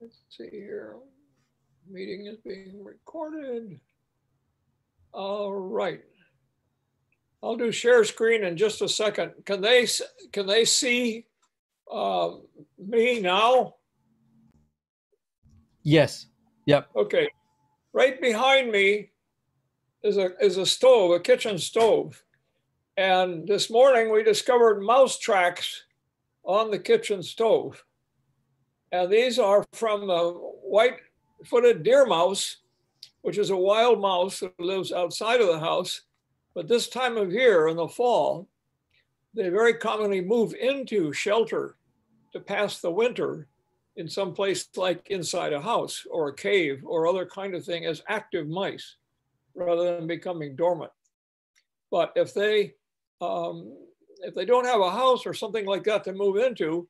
let's see here. Meeting is being recorded. All right. I'll do share screen in just a second. Can they can they see uh, me now? Yes. Yep. Okay. Right behind me is a is a stove, a kitchen stove. And this morning we discovered mouse tracks on the kitchen stove. And these are from the white-footed deer mouse, which is a wild mouse that lives outside of the house. But this time of year in the fall, they very commonly move into shelter to pass the winter in some place like inside a house or a cave or other kind of thing as active mice rather than becoming dormant. But if they um, if they don't have a house or something like that to move into,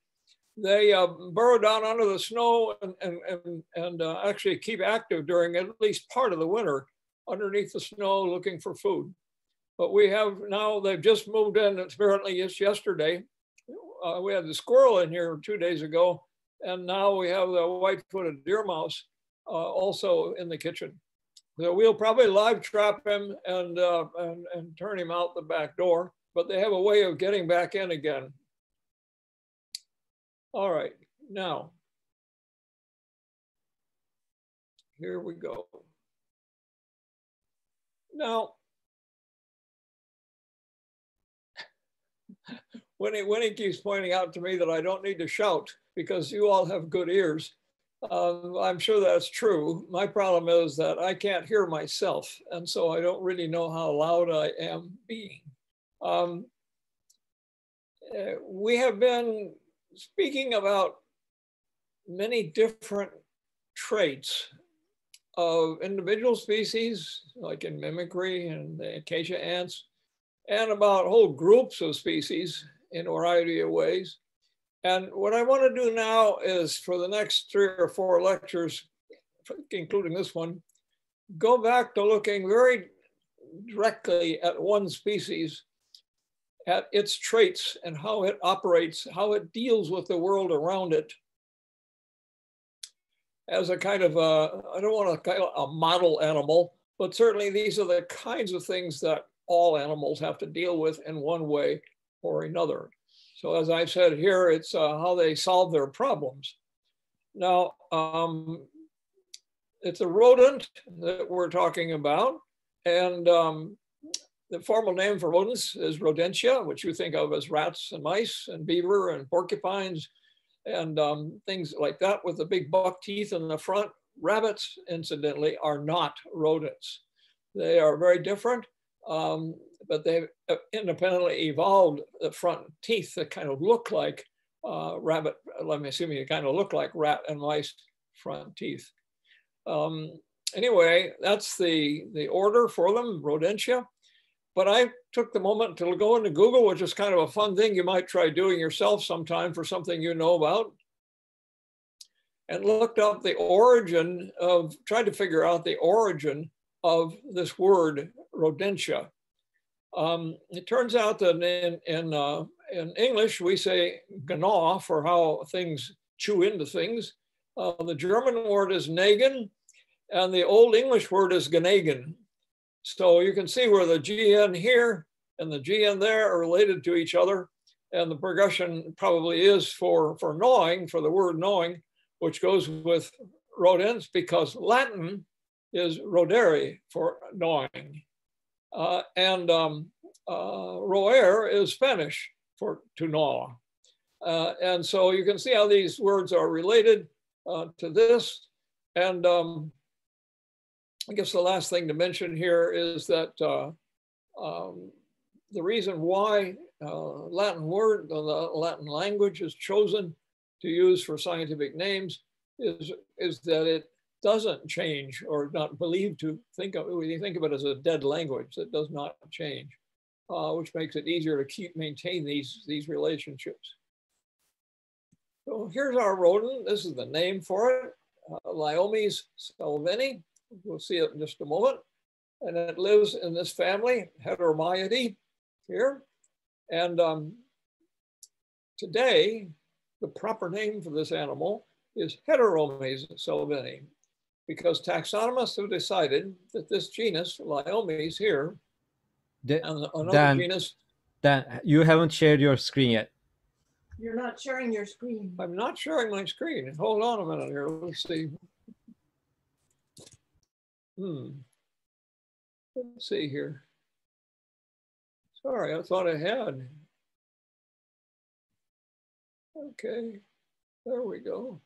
they uh, burrow down under the snow and, and, and, and uh, actually keep active during at least part of the winter underneath the snow looking for food. But we have now, they've just moved in, apparently it's yesterday. Uh, we had the squirrel in here two days ago, and now we have the white-footed deer mouse uh, also in the kitchen. So we'll probably live trap him and, uh, and, and turn him out the back door, but they have a way of getting back in again. All right, now, here we go. Now, Winnie, Winnie keeps pointing out to me that I don't need to shout because you all have good ears. Um, I'm sure that's true. My problem is that I can't hear myself, and so I don't really know how loud I am being. Um, uh, we have been speaking about many different traits of individual species, like in mimicry and the acacia ants, and about whole groups of species in a variety of ways. And what I want to do now is for the next three or four lectures, including this one, go back to looking very directly at one species, at its traits and how it operates, how it deals with the world around it as a kind of a, I don't want to call a model animal, but certainly these are the kinds of things that all animals have to deal with in one way or another. So as I said here, it's uh, how they solve their problems. Now, um, it's a rodent that we're talking about. And um, the formal name for rodents is rodentia, which you think of as rats and mice and beaver and porcupines and um, things like that with the big buck teeth in the front. Rabbits, incidentally, are not rodents. They are very different. Um, but they've uh, independently evolved the front teeth that kind of look like uh, rabbit, let me assume you kind of look like rat and mice front teeth. Um, anyway, that's the, the order for them, rodentia. But I took the moment to go into Google, which is kind of a fun thing you might try doing yourself sometime for something you know about. And looked up the origin of, tried to figure out the origin of this word rodentia. Um, it turns out that in, in, uh, in English, we say gnaw for how things chew into things. Uh, the German word is nagen, and the Old English word is gnagen. So you can see where the GN here and the GN there are related to each other. And the progression probably is for, for gnawing, for the word gnawing, which goes with rodents because Latin is rodere for gnawing. Uh, and um, uh, roer is Spanish for to gnaw. Uh, and so you can see how these words are related uh, to this. And um, I guess the last thing to mention here is that uh, um, the reason why uh, Latin word, the Latin language is chosen to use for scientific names is, is that it doesn't change or not believed to think of, we think of it as a dead language that does not change, uh, which makes it easier to keep, maintain these, these relationships. So here's our rodent. This is the name for it, uh, salvini. We'll see it in just a moment. And it lives in this family, Heteromyidae here. And um, today, the proper name for this animal is Heteromys salvini, because taxonomists have decided that this genus, Liomys here, Da- and another Dan, genus, Dan, you haven't shared your screen yet. You're not sharing your screen. I'm not sharing my screen. Hold on a minute here. Let's see. Hmm. Let's see here. Sorry, I thought I had. Okay, there we go.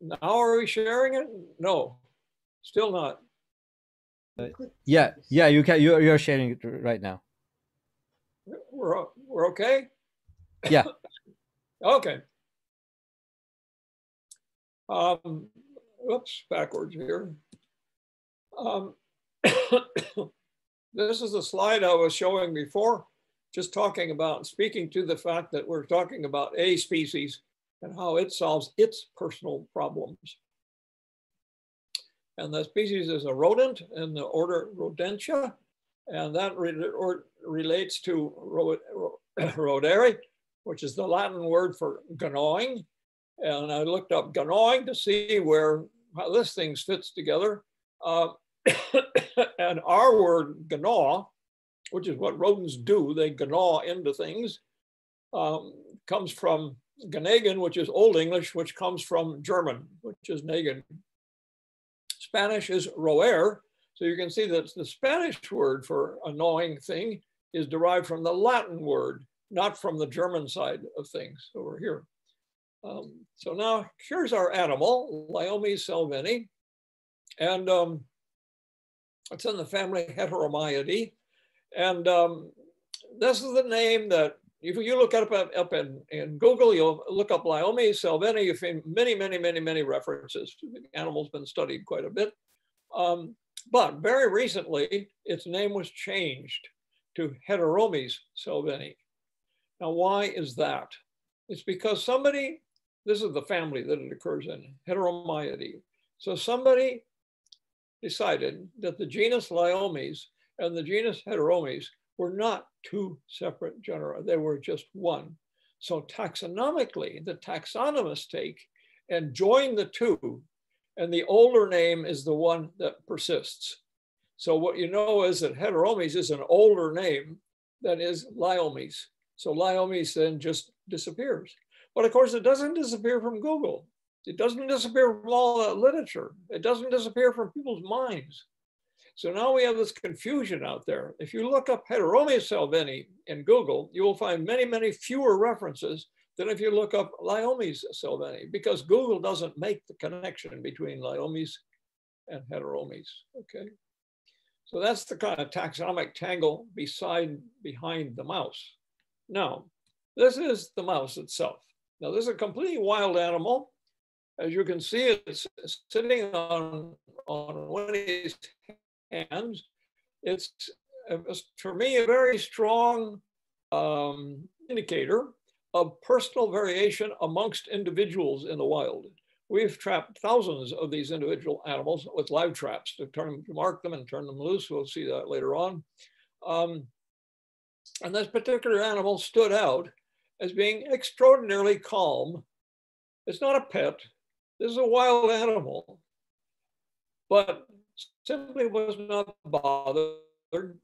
Now are we sharing it? No, still not. Yeah, yeah, you can. You're you're sharing it right now. We're, we're okay? Yeah. Okay. Um, oops, backwards here. Um, this is a slide I was showing before, just talking about, speaking to the fact that we're talking about a species and how it solves its personal problems. And the species is a rodent in the order Rodentia, and that re- relates to ro- ro- rodere, which is the Latin word for gnawing. And I looked up gnawing to see where how this thing fits together. Uh, and our word gnaw, which is what rodents do, they gnaw into things, um, comes from Gnagen, which is Old English, which comes from German, which is Nagen. Spanish is roer. So you can see that the Spanish word for annoying thing is derived from the Latin word, not from the German side of things over here. Um, so now here's our animal, Liomys salvini, and um, it's in the family Heteromyidae. And um, this is the name that if you look up, up in, in Google, you'll look up Liomys salvini, you find many, many, many, many references. The animal's been studied quite a bit. Um, but very recently, its name was changed to Heteromys salvini. Now, why is that? It's because somebody, this is the family that it occurs in, Heteromyidae. So somebody decided that the genus Liomys and the genus Heteromys were not two separate genera, they were just one. So taxonomically, the taxonomists take and join the two, and the older name is the one that persists. So what you know is that Heteromys is an older name than is Liomys. So Liomys then just disappears. But of course, it doesn't disappear from Google. It doesn't disappear from all that literature. It doesn't disappear from people's minds. So now we have this confusion out there. If you look up Heteromys salvini in Google, you will find many, many fewer references than if you look up Liomys salvini, because Google doesn't make the connection between Liomys and Heteromys, okay? So that's the kind of taxonomic tangle beside, behind the mouse. Now, this is the mouse itself. Now, this is a completely wild animal. As you can see, it's sitting on, on one of his hands. It's, it's, for me, a very strong um, indicator of personal variation amongst individuals in the wild. We've trapped thousands of these individual animals with live traps to turn to mark them and turn them loose. We'll see that later on. Um, and this particular animal stood out as being extraordinarily calm. It's not a pet. This is a wild animal, but simply was not bothered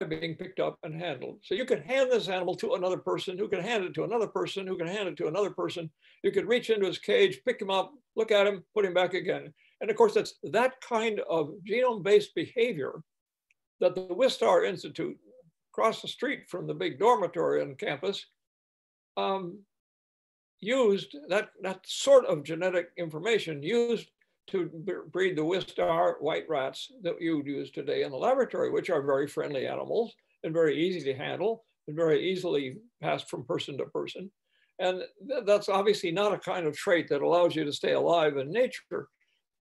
by being picked up and handled. So you could hand this animal to another person who can hand it to another person who can hand it to another person. You could reach into his cage, pick him up, look at him, put him back again. And of course, that's that kind of genome-based behavior that the Wistar Institute across the street from the big dormitory on campus um, used that, that sort of genetic information used to breed the Wistar white rats that you would use today in the laboratory, which are very friendly animals and very easy to handle and very easily passed from person to person. And th that's obviously not a kind of trait that allows you to stay alive in nature.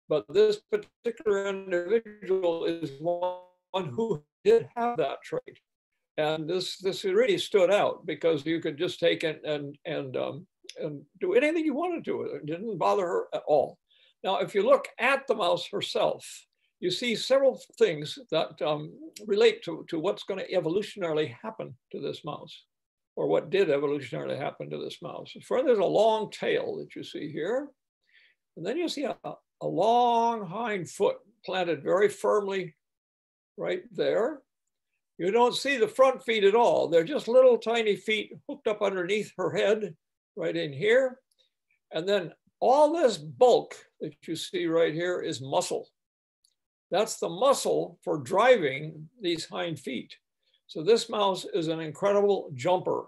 But this particular individual is one who did have that trait. And this, this really stood out because you could just take it and, and, um, and do anything you wanted to it. It didn't bother her at all. Now, if you look at the mouse herself, you see several things that um, relate to, to what's going to evolutionarily happen to this mouse, or what did evolutionarily happen to this mouse. For there's a long tail that you see here, And then you see a, a long hind foot planted very firmly right there. You don't see the front feet at all. They're just little tiny feet hooked up underneath her head right in here. And then all this bulk that you see right here is muscle. That's the muscle for driving these hind feet. So this mouse is an incredible jumper.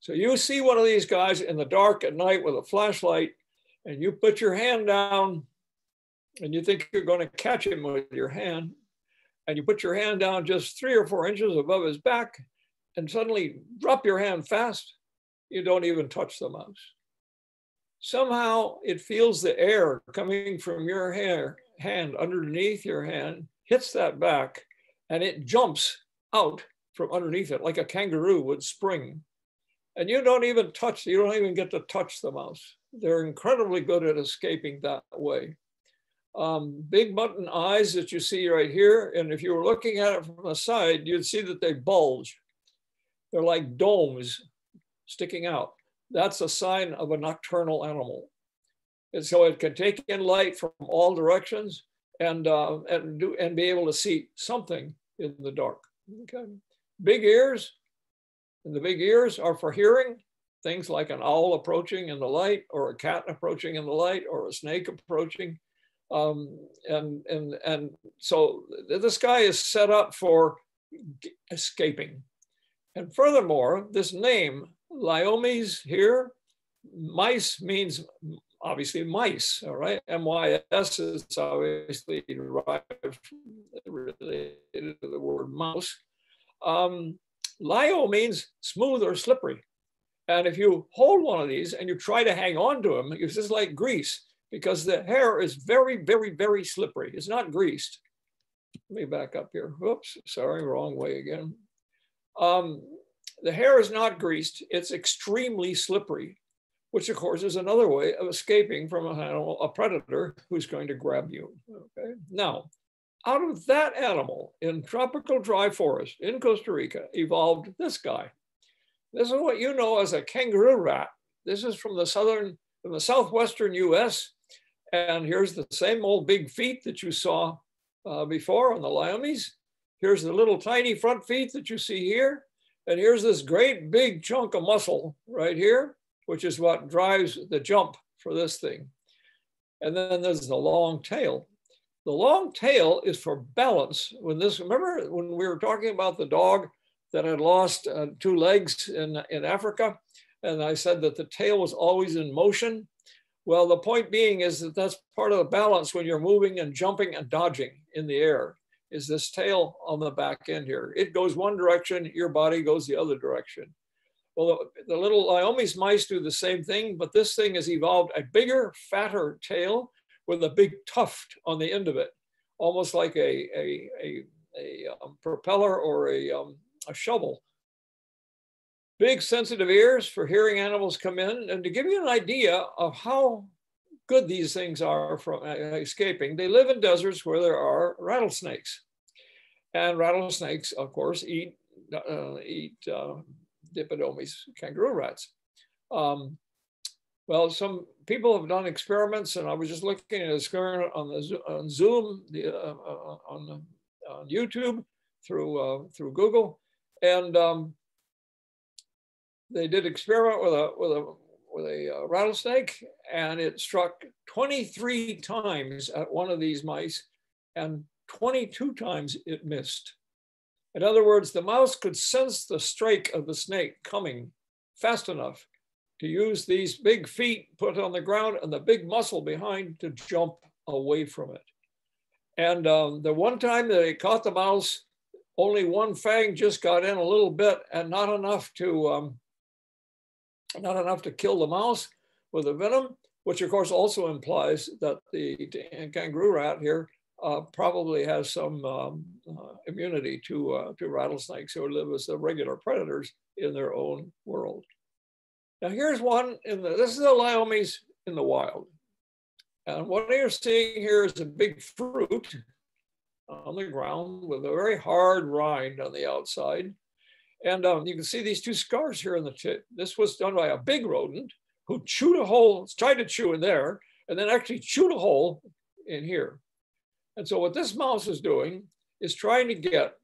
So you see one of these guys in the dark at night with a flashlight and you put your hand down and you think you're going to catch him with your hand and you put your hand down just three or four inches above his back and suddenly drop your hand fast, you don't even touch the mouse. Somehow it feels the air coming from your hair, hand underneath your hand, hits that back, and it jumps out from underneath it like a kangaroo would spring. And you don't even touch, you don't even get to touch the mouse. They're incredibly good at escaping that way. Um, big button eyes that you see right here. And if you were looking at it from the side, you'd see that they bulge. They're like domes sticking out. That's a sign of a nocturnal animal. And so it can take in light from all directions and, uh, and, do, and be able to see something in the dark. Okay. Big ears, and the big ears are for hearing things like an owl approaching in the light or a cat approaching in the light or a snake approaching. Um, and, and, and so this guy is set up for escaping. And furthermore, this name, Liomys here, mice means obviously mice, all right? M-Y-S is obviously derived related to the word mouse. Um, Lyo means smooth or slippery. And if you hold one of these and you try to hang on to them, it's just like grease because the hair is very, very, very slippery. It's not greased. Let me back up here. Whoops, sorry, wrong way again. Um, the hair is not greased. It's extremely slippery, which of course is another way of escaping from an animal, a predator who's going to grab you. Okay. Now, out of that animal in tropical dry forest in Costa Rica evolved this guy. This is what you know as a kangaroo rat. This is from the southern, from the southwestern US. And here's the same old big feet that you saw uh, before on the Liomys. Here's the little tiny front feet that you see here. And here's this great big chunk of muscle right here, which is what drives the jump for this thing. And then there's the long tail. The long tail is for balance. When this, remember when we were talking about the dog that had lost uh, two legs in, in Africa. And I said that the tail was always in motion. Well, the point being is that that's part of the balance when you're moving and jumping and dodging in the air is this tail on the back end here. It goes one direction, your body goes the other direction. Well, the, the little Liomys mice do the same thing, but this thing has evolved a bigger, fatter tail with a big tuft on the end of it, almost like a, a, a, a um, propeller or a, um, a shovel. Big sensitive ears for hearing animals come in. And to give you an idea of how good these things are from uh, escaping, they live in deserts where there are rattlesnakes. And rattlesnakes, of course, eat, uh, eat uh, Dipodomys, kangaroo rats. Um, well, some people have done experiments, and I was just looking at an experiment on the on Zoom, the, uh, uh on, on YouTube, through uh, through Google, and um, they did experiment with a with a with a uh, rattlesnake, and it struck 23 times at one of these mice, and 22 times it missed. In other words, the mouse could sense the strike of the snake coming fast enough to use these big feet put on the ground and the big muscle behind to jump away from it. And um, the one time that they caught the mouse, only one fang just got in a little bit and not enough to um, not enough to kill the mouse with the venom, which of course also implies that the kangaroo rat here uh, probably has some um, uh, immunity to, uh, to rattlesnakes who live as the regular predators in their own world. Now here's one in the, this is the Liomys in the wild. And what you're seeing here is a big fruit on the ground with a very hard rind on the outside. And um, you can see these two scars here in the tip. This was done by a big rodent who chewed a hole, tried to chew in there, and then actually chewed a hole in here. And so what this mouse is doing is trying to get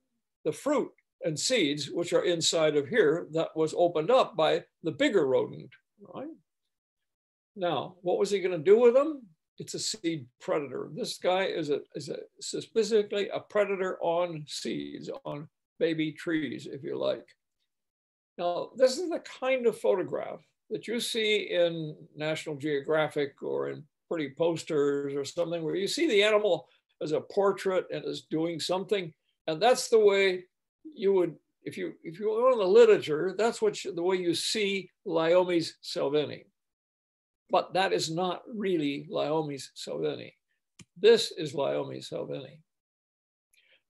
the fruit and seeds, which are inside of here, that was opened up by the bigger rodent, right? Now, what was he going to do with them? It's a seed predator. This guy is a, is a specifically a predator on seeds, on baby trees, if you like. Now, this is the kind of photograph that you see in National Geographic or in pretty posters or something where you see the animal as a portrait and as doing something. And that's the way you would, if you if you go in the literature, that's what you, the way you see Liomys salvini. But that is not really Liomys salvini. This is Liomys salvini.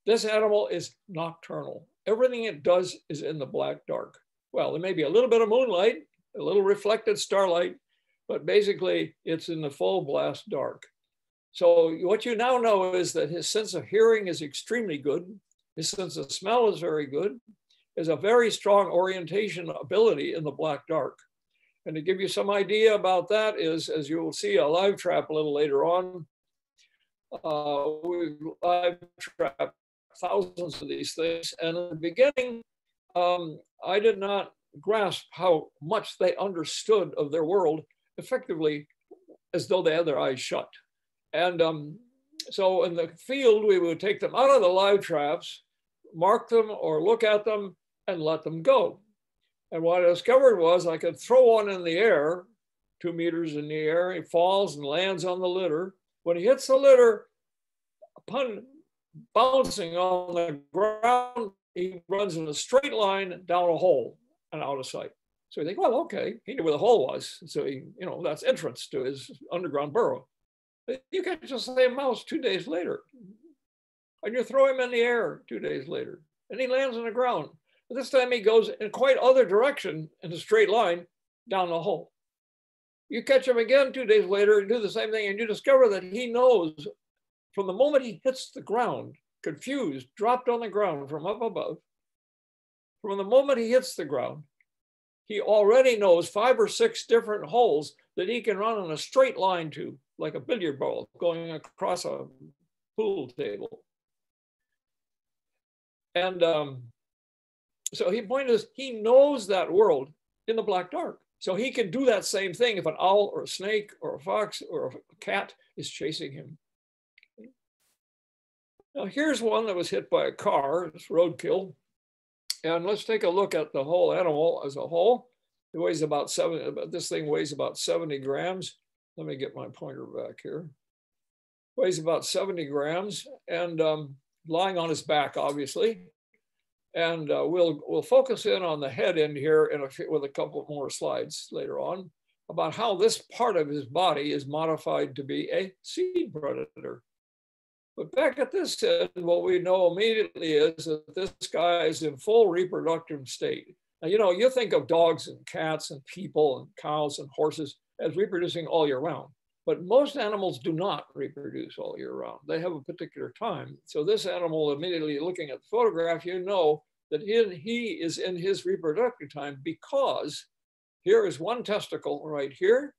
This animal is nocturnal. Everything it does is in the black dark. Well, there may be a little bit of moonlight, a little reflected starlight, but basically it's in the full blast dark. So what you now know is that his sense of hearing is extremely good. His sense of smell is very good. Has a very strong orientation ability in the black dark. And to give you some idea about that is, as you will see a live trap a little later on, uh, we live trap thousands of these things. And in the beginning, um, I did not grasp how much they understood of their world effectively as though they had their eyes shut. And um, so in the field, we would take them out of the live traps, mark them or look at them and let them go. And what I discovered was I could throw one in the air, two meters in the air, he falls and lands on the litter. When he hits the litter, upon bouncing on the ground, he runs in a straight line down a hole and out of sight. So you think, well, okay, he knew where the hole was. So he, you know, that's entrance to his underground burrow. You just say a mouse two days later. And you throw him in the air two days later. And he lands on the ground. But this time he goes in quite other direction in a straight line down the hole. You catch him again two days later and do the same thing, and you discover that he knows from the moment he hits the ground, confused, dropped on the ground from up above, from the moment he hits the ground, he already knows five or six different holes that he can run in a straight line to, like a billiard ball going across a pool table. And um, so he pointed us, he knows that world in the black dark. So he can do that same thing if an owl or a snake or a fox or a cat is chasing him. Now here's one that was hit by a car, it's roadkill. And let's take a look at the whole animal as a whole. It weighs about seven, this thing weighs about 70 grams. Let me get my pointer back here. Weighs about 70 grams and um, lying on his back, obviously. And uh, we'll, we'll focus in on the head end here in a, with a couple more slides later on about how this part of his body is modified to be a seed predator. But back at this end, what we know immediately is that this guy is in full reproductive state. Now, you know, you think of dogs and cats and people and cows and horses as reproducing all year round, but most animals do not reproduce all year round. They have a particular time. So this animal, immediately looking at the photograph, you know that he, he is in his reproductive time because here is one testicle right here.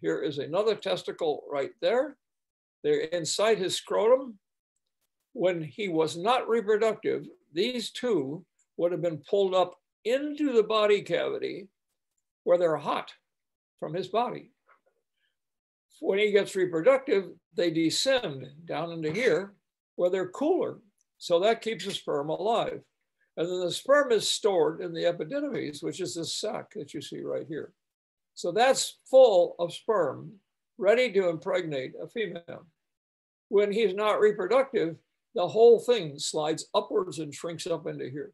Here is another testicle right there. They're inside his scrotum. When he was not reproductive, these two would have been pulled up into the body cavity where they're hot from his body. When he gets reproductive, they descend down into here where they're cooler. So that keeps the sperm alive. And then the sperm is stored in the epididymis, which is this sac that you see right here. So that's full of sperm, ready to impregnate a female. When he's not reproductive, the whole thing slides upwards and shrinks up into here.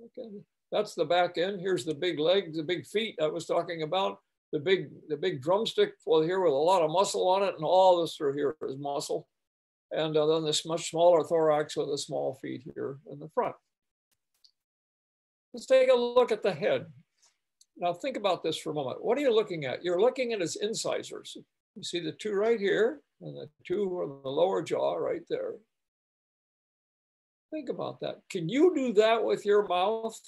Okay, that's the back end. Here's the big legs, the big feet I was talking about. The big, the big drumstick well here with a lot of muscle on it, and all this through here is muscle. And uh, then this much smaller thorax with the small feet here in the front. Let's take a look at the head. Now think about this for a moment. What are you looking at? You're looking at his incisors. You see the two right here and the two on the lower jaw right there. Think about that. Can you do that with your mouth?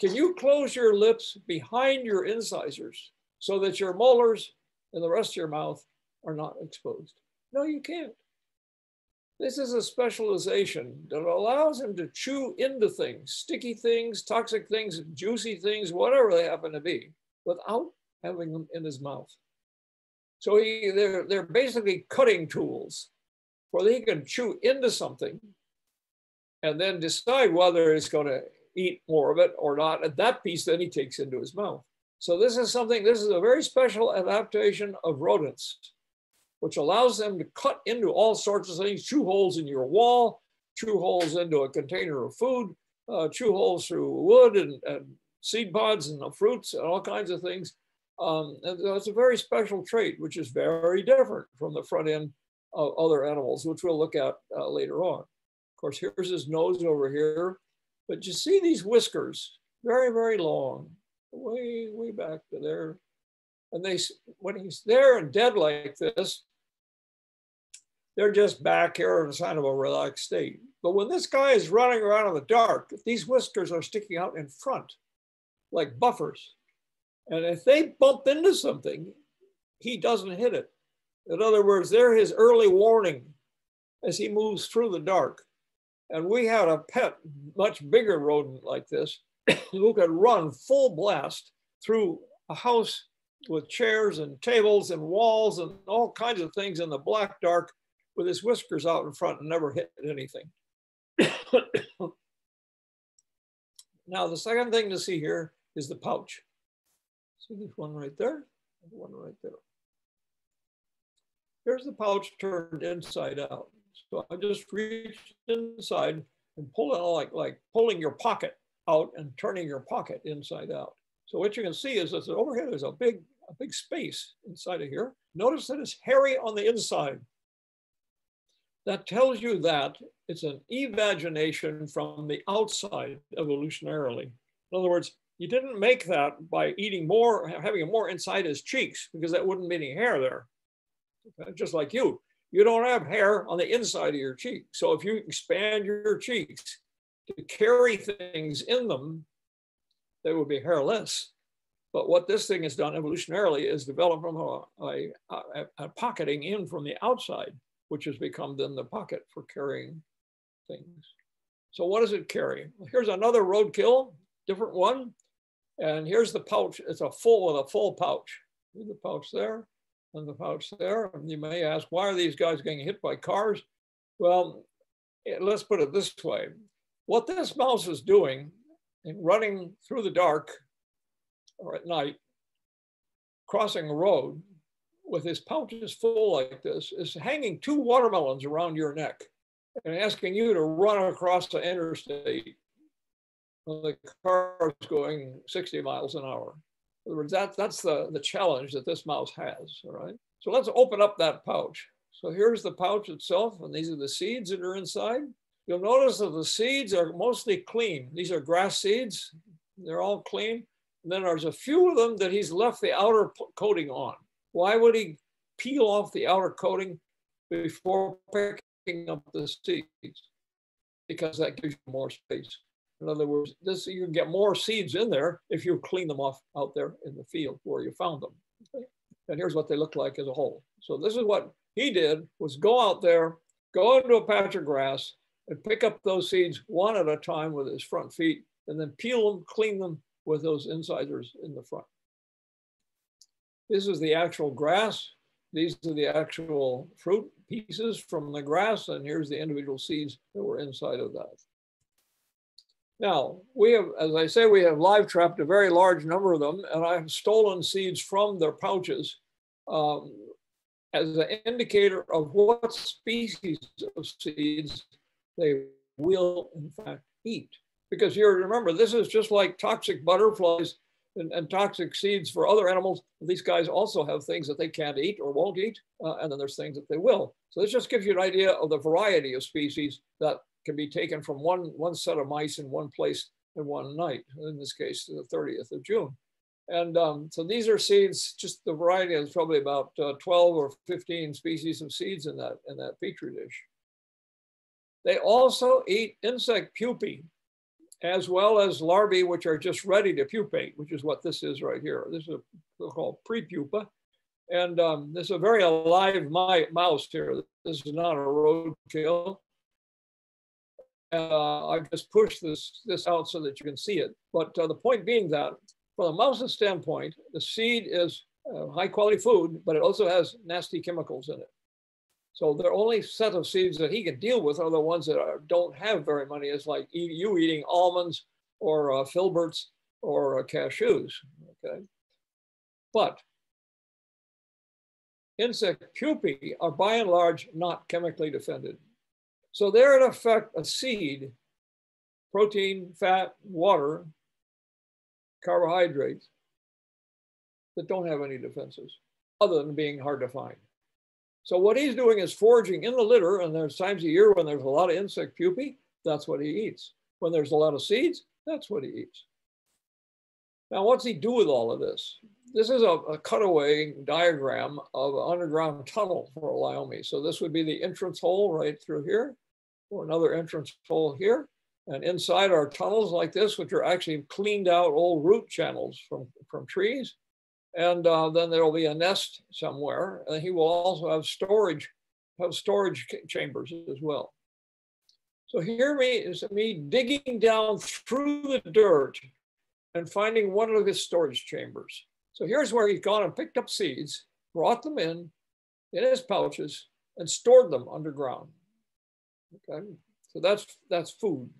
Can you close your lips behind your incisors so that your molars and the rest of your mouth are not exposed. No, you can't. This is a specialization that allows him to chew into things, sticky things, toxic things, juicy things, whatever they happen to be, without having them in his mouth. So he, they're, they're basically cutting tools where he can chew into something and then decide whether he's going to eat more of it or not. And that piece then he takes into his mouth. So this is something, this is a very special adaptation of rodents which allows them to cut into all sorts of things, chew holes in your wall, chew holes into a container of food, uh, chew holes through wood and, and, seed pods and the fruits and all kinds of things. Um, and it's a very special trait, which is very different from the front end of other animals, which we'll look at uh, later on. Of course, here's his nose over here, but you see these whiskers, very, very long, way, way back to there. And they, when he's there and dead like this, they're just back here in a kind of a relaxed state. But when this guy is running around in the dark, these whiskers are sticking out in front like buffers. And if they bump into something, he doesn't hit it. In other words, they're his early warning as he moves through the dark. And we had a pet, much bigger rodent like this, who could run full blast through a house with chairs and tables and walls and all kinds of things in the black dark with his whiskers out in front and never hit anything. now, the second thing to see here is the pouch. See this one right there, one right there. Here's the pouch turned inside out. So I just reached inside and pull it like, like pulling your pocket out and turning your pocket inside out. So what you can see is that over here, there's a big, a big space inside of here. Notice that it's hairy on the inside that tells you that it's an evagination from the outside evolutionarily. In other words, you didn't make that by eating more, having more inside his cheeks, because that wouldn't be any hair there. Okay? Just like you, you don't have hair on the inside of your cheek. So if you expand your cheeks to carry things in them, they would be hairless. But what this thing has done evolutionarily is develop from a, a, a, pocketing in from the outside which has become then the pocket for carrying things. So what does it carry? Here's another roadkill, different one. And here's the pouch. It's a full with a full pouch. Here's the pouch there and the pouch there. And you may ask, why are these guys getting hit by cars? Well, eh, let's put it this way. What this mouse is doing in running through the dark or at night, crossing a road, with his pouches full like this is hanging two watermelons around your neck and asking you to run across the interstate when the car is going 60 miles an hour. In other words, that, that's the, the challenge that this mouse has, all right? So let's open up that pouch. So here's the pouch itself, and these are the seeds that are inside. You'll notice that the seeds are mostly clean. These are grass seeds. They're all clean. And then there's a few of them that he's left the outer coating on. Why would he peel off the outer coating before picking up the seeds? Because that gives you more space. In other words, this you can get more seeds in there if you clean them off out there in the field where you found them. And here's what they look like as a whole. So this is what he did was go out there, go into a patch of grass and pick up those seeds one at a time with his front feet and then peel them, clean them with those incisors in the front. This is the actual grass. These are the actual fruit pieces from the grass, and here's the individual seeds that were inside of that. Now, we have, as I say, we have live trapped a very large number of them, and I've stolen seeds from their pouches um, as an indicator of what species of seeds they will, in fact, eat. Because you remember, this is just like toxic butterflies and, and, toxic seeds for other animals. These guys also have things that they can't eat or won't eat, uh, and then there's things that they will. So this just gives you an idea of the variety of species that can be taken from one, one set of mice in one place in one night, in this case, the 30th of June. And um, so these are seeds, just the variety is probably about uh, 12 or 15 species of seeds in that, in that petri dish. They also eat insect pupae as well as larvae which are just ready to pupate, which is what this is right here. This is a called prepupa. And um, this is a very alive mouse here. This is not a roadkill. Uh, I've just pushed this, this out so that you can see it. But uh, the point being that from a mouse's standpoint, the seed is uh, high quality food, but it also has nasty chemicals in it. So the only set of seeds that he can deal with are the ones that are, don't have very many. It's like you eating almonds or uh, filberts or uh, cashews. Okay, but insect pupae are by and large not chemically defended. So they're in effect a seed, protein, fat, water, carbohydrates that don't have any defenses other than being hard to find. So what he's doing is foraging in the litter, and there's times a year when there's a lot of insect pupae, that's what he eats. When there's a lot of seeds, that's what he eats. Now, what's he do with all of this? This is a, a cutaway diagram of an underground tunnel for a Lyoming. So this would be the entrance hole right through here, or another entrance hole here. And inside are tunnels like this, which are actually cleaned out old root channels from, from trees. And uh, then there will be a nest somewhere. And he will also have storage, have storage chambers as well. So here me is me digging down through the dirt and finding one of his storage chambers. So here's where he's gone and picked up seeds, brought them in in his pouches, and stored them underground. Okay, so that's that's food.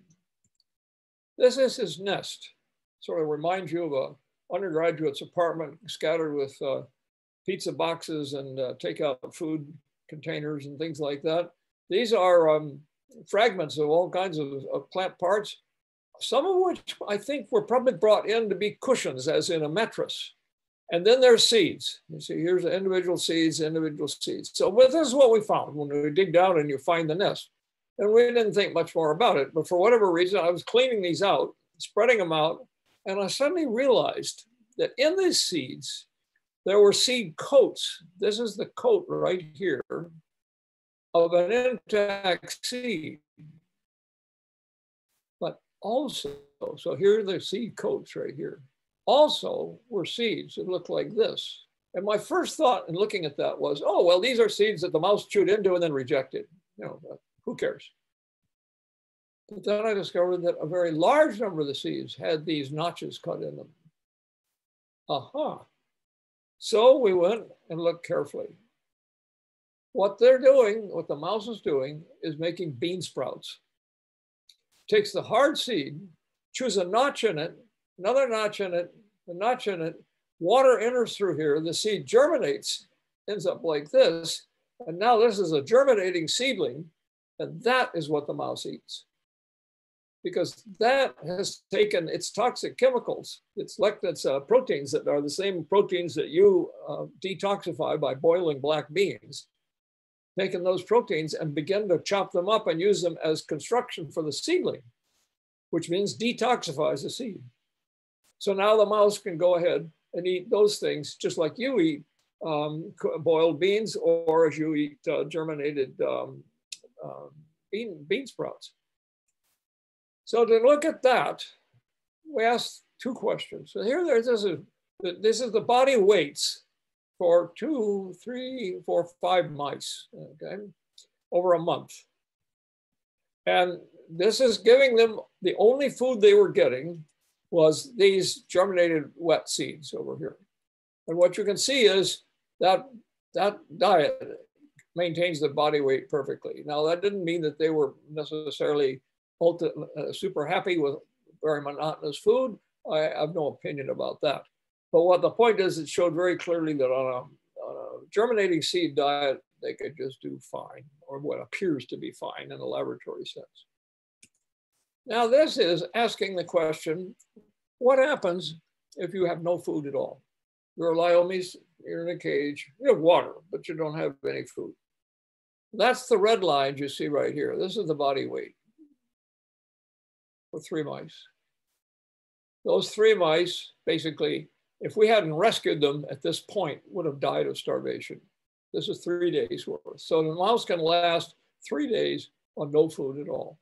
This is his nest. Sort of reminds you of a undergraduate's apartment scattered with uh, pizza boxes and uh, takeout food containers and things like that. These are um, fragments of all kinds of, of plant parts, some of which I think were probably brought in to be cushions, as in a mattress. And then there's seeds. You see, here's individual seeds, individual seeds. So well, this is what we found when we dig down and you find the nest. And we didn't think much more about it. But for whatever reason, I was cleaning these out, spreading them out, and I suddenly realized that in these seeds, there were seed coats. This is the coat right here of an intact seed. But also, so here are the seed coats right here. Also were seeds that looked like this. And my first thought in looking at that was, oh, well, these are seeds that the mouse chewed into and then rejected. You know, who cares? But then I discovered that a very large number of the seeds had these notches cut in them. Aha. So we went and looked carefully. What they're doing, what the mouse is doing, is making bean sprouts. Takes the hard seed, chews a notch in it, another notch in it, a notch in it, water enters through here, the seed germinates, ends up like this, and now this is a germinating seedling, and that is what the mouse eats. Because that has taken its toxic chemicals, its lectins, uh, proteins that are the same proteins that you uh, detoxify by boiling black beans, taken those proteins and begin to chop them up and use them as construction for the seedling, which means detoxifies the seed. So now the mouse can go ahead and eat those things just like you eat um, boiled beans or as you eat uh, germinated um, uh, bean, bean sprouts. So to look at that, we asked two questions. So here, this is, this is the body weights for two, three, four, five mice, okay, over a month. And this is giving them the only food they were getting was these germinated wet seeds over here. And what you can see is that that diet maintains the body weight perfectly. Now that didn't mean that they were necessarily uh, super happy with very monotonous food. I have no opinion about that. But what the point is, it showed very clearly that on a, on a germinating seed diet, they could just do fine, or what appears to be fine in a laboratory sense. Now, this is asking the question what happens if you have no food at all? You're a Liomys, you're in a cage, you have water, but you don't have any food. That's the red line you see right here. This is the body weight for three mice. Those three mice basically if we hadn't rescued them at this point, would have died of starvation. This is three days worth. So the mouse can last three days on no food at all.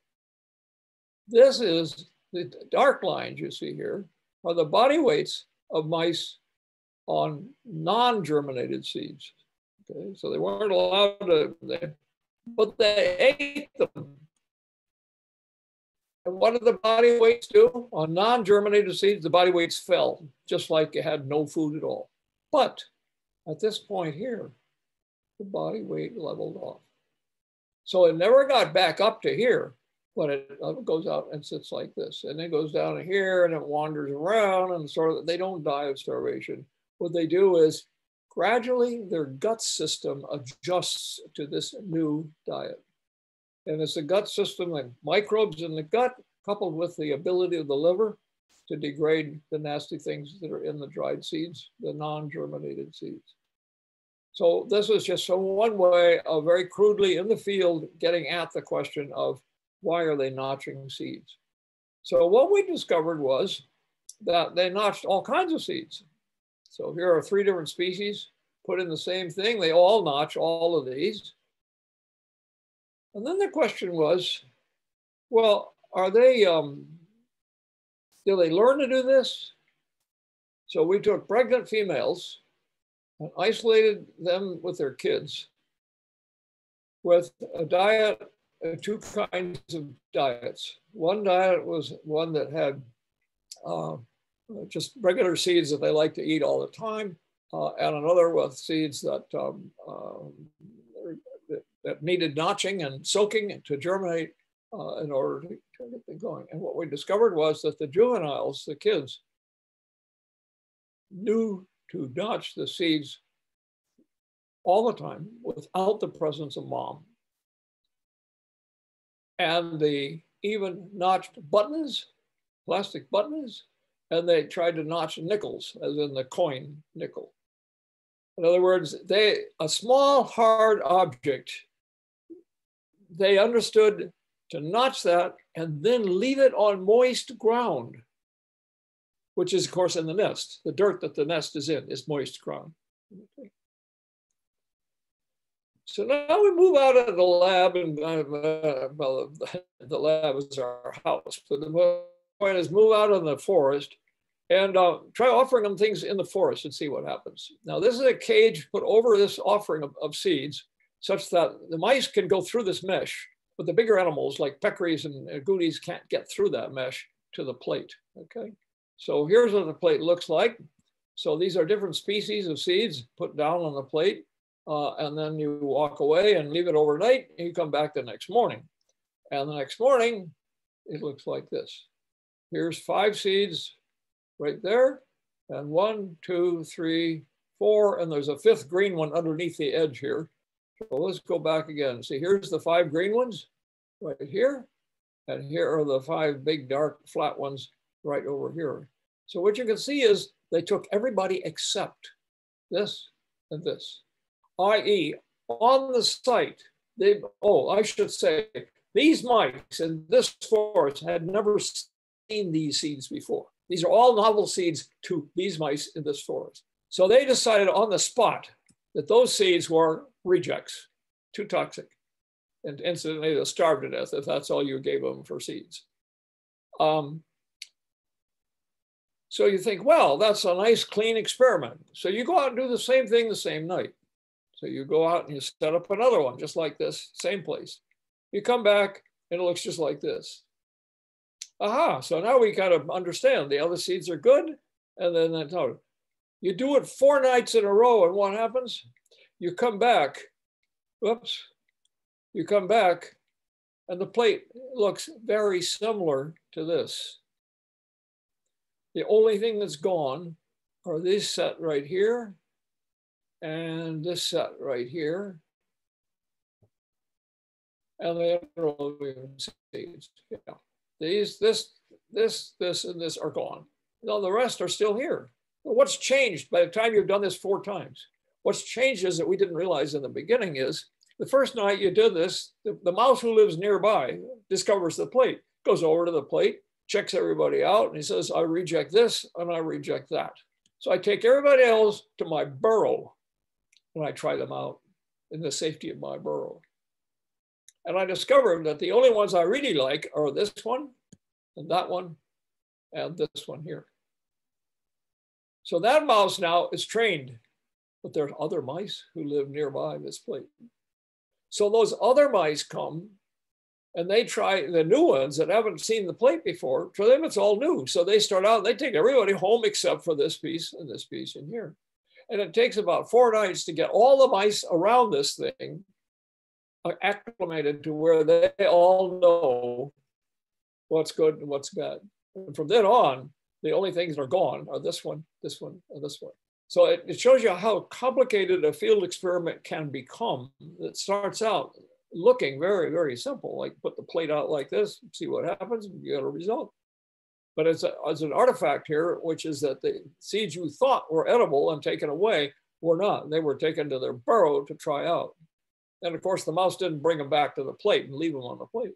This is the dark lines you see here are the body weights of mice on non-germinated seeds. Okay, so they weren't allowed to, they, but they ate them. And what did the body weights do? On non-germinated seeds, the body weights fell, just like it had no food at all. But at this point here, the body weight leveled off. So it never got back up to here, but it uh, goes out and sits like this. And it goes down here and it wanders around and sort of, they don't die of starvation. What they do is gradually their gut system adjusts to this new diet. And it's the gut system, and microbes in the gut, coupled with the ability of the liver to degrade the nasty things that are in the dried seeds, the non-germinated seeds. So this is just one way of very crudely in the field getting at the question of why are they notching seeds? So what we discovered was that they notched all kinds of seeds. So here are three different species put in the same thing. They all notch all of these. And then the question was, well, are they, um, do they learn to do this? So we took pregnant females and isolated them with their kids with a diet, two kinds of diets. One diet was one that had uh, just regular seeds that they like to eat all the time, uh, and another with seeds that, um, um that, needed notching and soaking to germinate uh, in order to get them going. And what we discovered was that the juveniles, the kids, knew to notch the seeds all the time without the presence of mom. And the even notched buttons, plastic buttons, and they tried to notch nickels, as in the coin nickel. In other words, they a small hard object, they understood to notch that and then leave it on moist ground, which is of course in the nest. The dirt that the nest is in is moist ground. Okay. So now we move out of the lab, and uh, well, the lab is our house. But the point is, move out in the forest and uh, try offering them things in the forest and see what happens. Now, this is a cage put over this offering of, of seeds, such that the mice can go through this mesh, but the bigger animals like peccaries and agoutis can't get through that mesh to the plate. Okay, so here's what the plate looks like. So these are different species of seeds put down on the plate uh, and then you walk away and leave it overnight, and you come back the next morning. And the next morning, it looks like this. Here's five seeds right there, and one, two, three, four, and there's a fifth green one underneath the edge here. So let's go back again. See, here's the five green ones right here, and here are the five big dark flat ones right over here. So what you can see is they took everybody except this and this i.e., on the site, they, oh, I should say, these mice in this forest had never seen these seeds before. These are all novel seeds to these mice in this forest. So they decided on the spot that those seeds were rejects, too toxic. And incidentally, they starved to death if that's all you gave them for seeds. Um, so you think, well, that's a nice clean experiment. So you go out and do the same thing the same night. So you go out and you set up another one just like this, same place. You come back and it looks just like this. Aha, so now we kind of understand the other seeds are good. And then I told you do it four nights in a row and what happens? You come back, whoops, you come back and the plate looks very similar to this. The only thing that's gone are these set right here and this set right here. And seeds. Yeah. These, this, this, this, and this are gone. No, the rest are still here. what's changed by the time you've done this four times? What's changed is that we didn't realize in the beginning is the first night you did this, the, the mouse who lives nearby discovers the plate, goes over to the plate, checks everybody out, and he says, I reject this and I reject that. So I take everybody else to my burrow when I try them out in the safety of my burrow. And I discovered that the only ones I really like are this one and that one and this one here. So that mouse now is trained, but there are other mice who live nearby this plate. So those other mice come and they try the new ones that haven't seen the plate before. For them, it's all new. So they start out, they take everybody home except for this piece and this piece in here. And it takes about four nights to get all the mice around this thing uh, acclimated to where they all know what's good and what's bad. And from then on, the only things that are gone are this one, this one, and this one. So it, it shows you how complicated a field experiment can become. It starts out looking very, very simple, like put the plate out like this, see what happens, you get a result. But as, a, it's an artifact here, which is that the seeds you thought were edible and taken away were not. They were taken to their burrow to try out. And of course, the mouse didn't bring them back to the plate and leave them on the plate.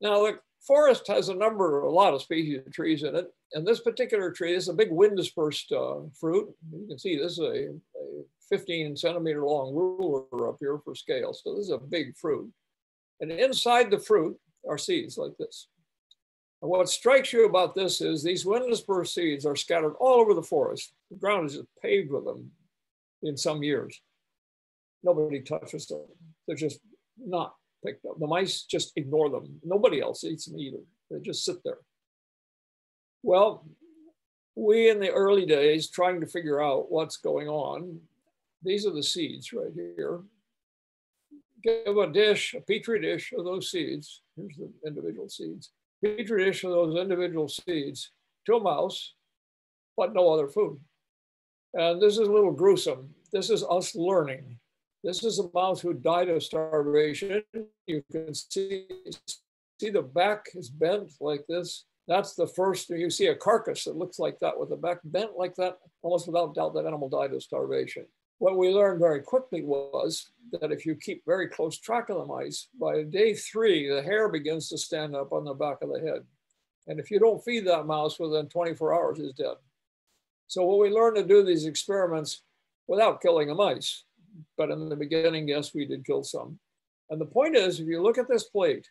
Now, the forest has a number, a lot of species of trees in it. And this particular tree is a big wind dispersed uh, fruit. You can see this is a, a 15 centimeter long ruler up here for scale. So this is a big fruit. And inside the fruit are seeds like this. And what strikes you about this is these wind dispersed seeds are scattered all over the forest. The ground is just paved with them in some years. Nobody touches them. They're just not picked up. The mice just ignore them. Nobody else eats them either. They just sit there. Well, we in the early days trying to figure out what's going on, these are the seeds right here. Give a dish, a petri dish of those seeds. Here's the individual seeds. Petri dish of those individual seeds to a mouse, but no other food. And this is a little gruesome. This is us learning this is a mouse who died of starvation. You can see, see the back is bent like this. That's the first, you see a carcass that looks like that with the back bent like that. Almost without doubt, that animal died of starvation. What we learned very quickly was that if you keep very close track of the mice, by day three, the hair begins to stand up on the back of the head. And if you don't feed that mouse within 24 hours, it's dead. So what we learned to do these experiments without killing the mice but in the beginning, yes, we did kill some. And the point is, if you look at this plate,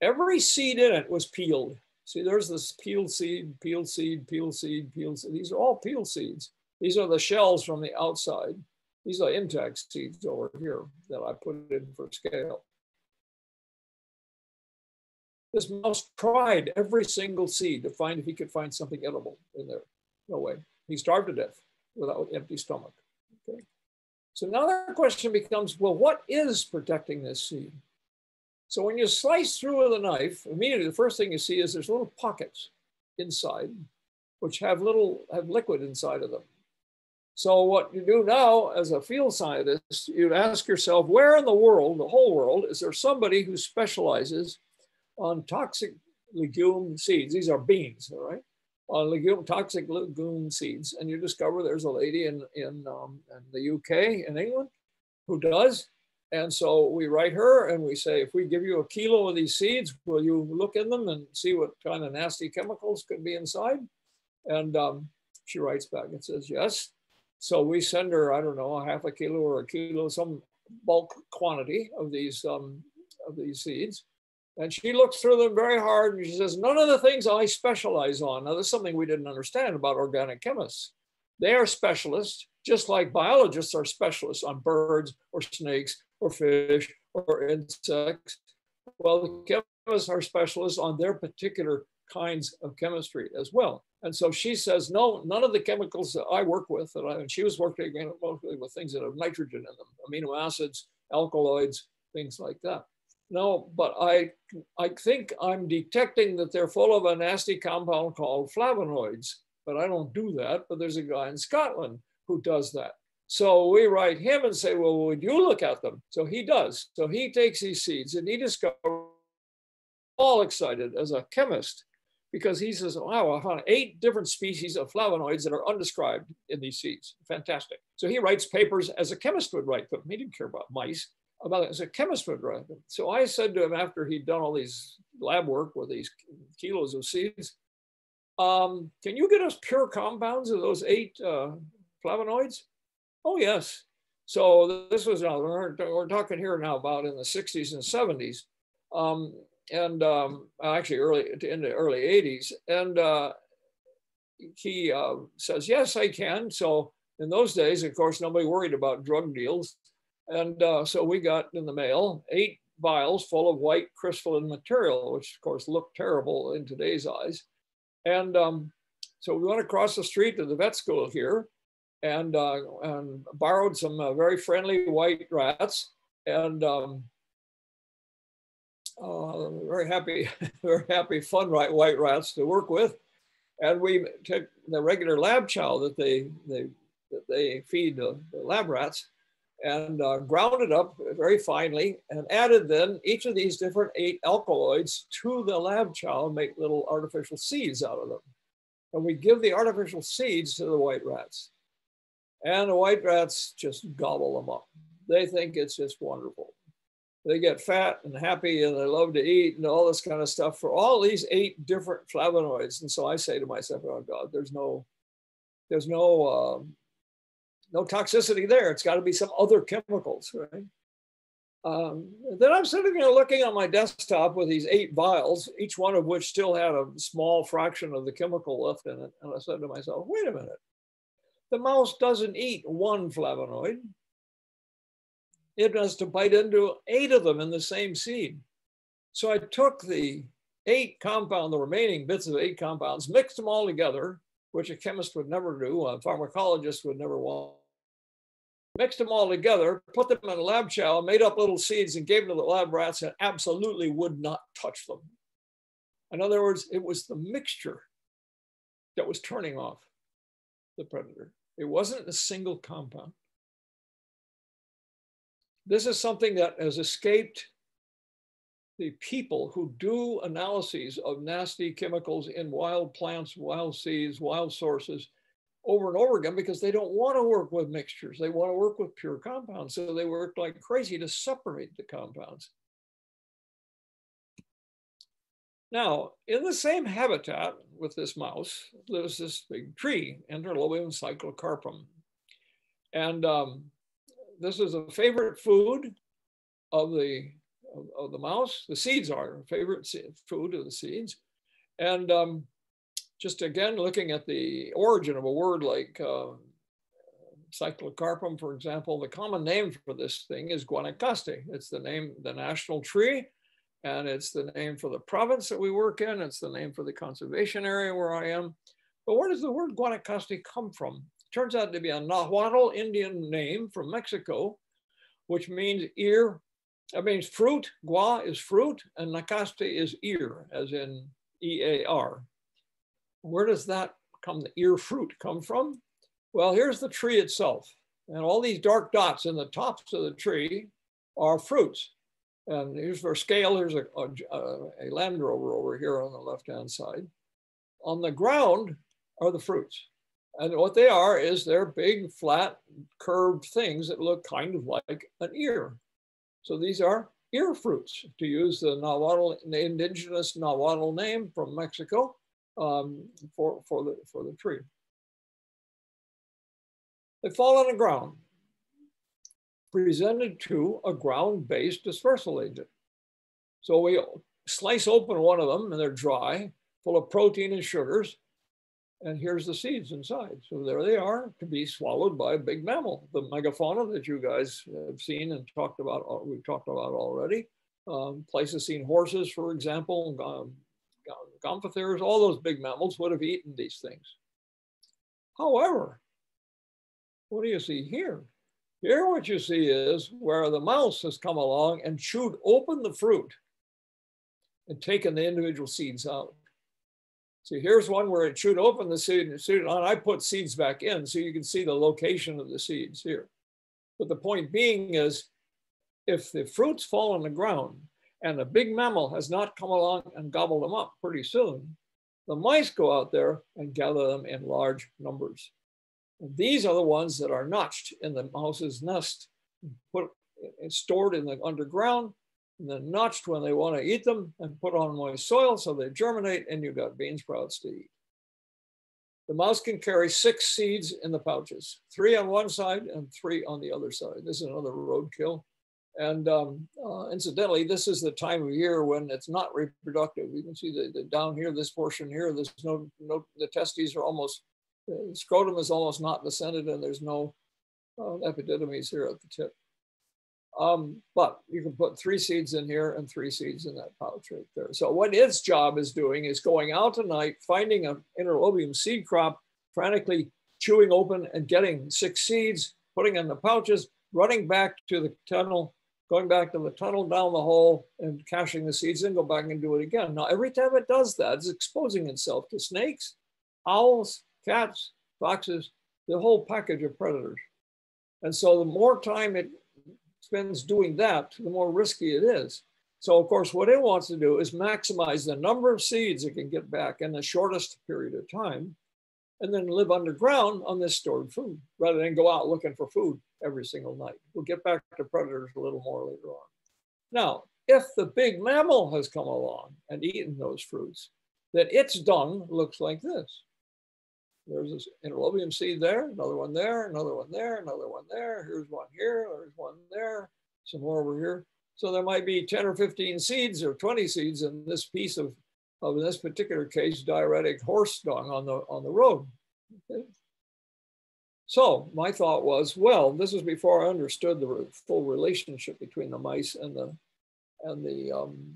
every seed in it was peeled. See, there's this peeled seed, peeled seed, peeled seed, peeled seed. These are all peeled seeds. These are the shells from the outside. These are intact seeds over here that I put in for scale. This mouse tried every single seed to find if he could find something edible in there. No way. He starved to death without empty stomach. Okay. So now the question becomes, well, what is protecting this seed? So when you slice through with a knife, immediately the first thing you see is there's little pockets inside, which have little have liquid inside of them. So what you do now as a field scientist, you'd ask yourself, where in the world, the whole world, is there somebody who specializes on toxic legume seeds? These are beans, all right? uh, legume, toxic legume seeds. And you discover there's a lady in, in, um, in the UK, in England, who does. And so we write her and we say, if we give you a kilo of these seeds, will you look in them and see what kind of nasty chemicals could be inside? And um, she writes back and says, yes. So we send her, I don't know, a half a kilo or a kilo, some bulk quantity of these, um, of these seeds. And she looks through them very hard and she says, none of the things I specialize on. Now, there's something we didn't understand about organic chemists. They are specialists, just like biologists are specialists on birds or snakes or fish or insects. Well, the chemists are specialists on their particular kinds of chemistry as well. And so she says, no, none of the chemicals that I work with, that I, and she was working mostly with things that have nitrogen in them, amino acids, alkaloids, things like that. No, but I, I think I'm detecting that they're full of a nasty compound called flavonoids, but I don't do that. But there's a guy in Scotland who does that. So we write him and say, well, would you look at them? So he does. So he takes these seeds and he discovers all excited as a chemist because he says, wow, I found eight different species of flavonoids that are undescribed in these seeds. Fantastic. So he writes papers as a chemist would write them. He didn't care about mice about it as a chemist would write them. So I said to him after he'd done all these lab work with these kilos of seeds, um, can you get us pure compounds of those eight uh, flavonoids? Oh, yes. So this was, now, we're, we're, talking here now about in the 60s and 70s, um, and um, actually early in the early 80s. And uh, he uh, says, yes, I can. So in those days, of course, nobody worried about drug deals. And uh, so we got in the mail eight vials full of white crystalline material, which of course looked terrible in today's eyes. And um, so we went across the street to the vet school here and, uh, and borrowed some uh, very friendly white rats and um, uh, very happy, very happy, fun white rats to work with. And we took the regular lab chow that they, they, that they feed the, the lab rats and uh, ground it up very finely and added then each of these different eight alkaloids to the lab chow and make little artificial seeds out of them. And we give the artificial seeds to the white rats. And the white rats just gobble them up. They think it's just wonderful. They get fat and happy and they love to eat and all this kind of stuff for all these eight different flavonoids. And so I say to myself, oh God, there's no, there's no, um, no toxicity there. It's got to be some other chemicals, right? Um, then I'm sitting there looking on my desktop with these eight vials, each one of which still had a small fraction of the chemical left in it. And I said to myself, wait a minute. The mouse doesn't eat one flavonoid. It has to bite into eight of them in the same seed. So I took the eight compound, the remaining bits of eight compounds, mixed them all together, which a chemist would never do, a pharmacologist would never want mixed them all together, put them in a lab chow, made up little seeds and gave them to the lab rats and absolutely would not touch them. In other words, it was the mixture that was turning off the predator. It wasn't a single compound. This is something that has escaped the people who do analyses of nasty chemicals in wild plants, wild seeds, wild sources, over and over again because they don't want to work with mixtures. They want to work with pure compounds. So they work like crazy to separate the compounds. Now, in the same habitat with this mouse lives this big tree, Enterolobium cyclocarpum. And um, this is a favorite food of the, of, of, the mouse. The seeds are favorite food of the seeds. And um, just again, looking at the origin of a word like uh, cyclocarpum, for example, the common name for this thing is Guanacaste. It's the name, the national tree, and it's the name for the province that we work in. It's the name for the conservation area where I am. But where does the word Guanacaste come from? Turns out to be a Nahuatl Indian name from Mexico, which means ear. It means fruit. Gua is fruit, and Nacaste is ear, as in E-A-R. Where does that come, the ear fruit come from? Well, here's the tree itself. And all these dark dots in the tops of the tree are fruits. And here's for scale, here's a, a, a Land Rover over here on the left-hand side. On the ground are the fruits. And what they are is they're big, flat, curved things that look kind of like an ear. So these are ear fruits, to use the Nahuatl, the indigenous Nahuatl name from Mexico um, for, for, the, for the tree. They fall on the ground, presented to a ground-based dispersal agent. So we slice open one of them and they're dry, full of protein and sugars, and here's the seeds inside. So there they are to be swallowed by a big mammal, the megafauna that you guys have seen and talked about, uh, we've talked about already. Um, Pleistocene horses, for example, um, gomphotheres, all those big mammals would have eaten these things. However, what do you see here? Here what you see is where the mouse has come along and chewed open the fruit and taken the individual seeds out. So here's one where it chewed open the seed and seed on. I put seeds back in so you can see the location of the seeds here. But the point being is if the fruits fall on the ground, and a big mammal has not come along and gobbled them up pretty soon, the mice go out there and gather them in large numbers. And these are the ones that are notched in the mouse's nest, put stored in the underground, and then notched when they want to eat them and put on moist soil so they germinate and you've got bean sprouts to eat. The mouse can carry six seeds in the pouches, three on one side and three on the other side. This is another roadkill. And um, uh, incidentally, this is the time of year when it's not reproductive. You can see the, the down here, this portion here, there's no, no, the testes are almost, the scrotum is almost not descended and there's no uh, epididymis here at the tip. Um, but you can put three seeds in here and three seeds in that pouch right there. So what its job is doing is going out tonight, finding an Enterolobium seed crop, frantically chewing open and getting six seeds, putting in the pouches, running back to the tunnel, going back to the tunnel down the hole and caching the seeds and go back and do it again. Now, every time it does that, it's exposing itself to snakes, owls, cats, foxes, the whole package of predators. And so the more time it spends doing that, the more risky it is. So of course, what it wants to do is maximize the number of seeds it can get back in the shortest period of time, and then live underground on this stored food rather than go out looking for food every single night. We'll get back to predators a little more later on. Now, if the big mammal has come along and eaten those fruits, then its dung looks like this. There's this Enterolobium seed there, another one there, another one there, another one there. Here's one here, there's one there, some more over here. So there might be 10 or 15 seeds or 20 seeds in this piece of, of in this particular case, diuretic horse dung on the, on the road. Okay. So my thought was, well, this was before I understood the full relationship between the mice and the, and the, um,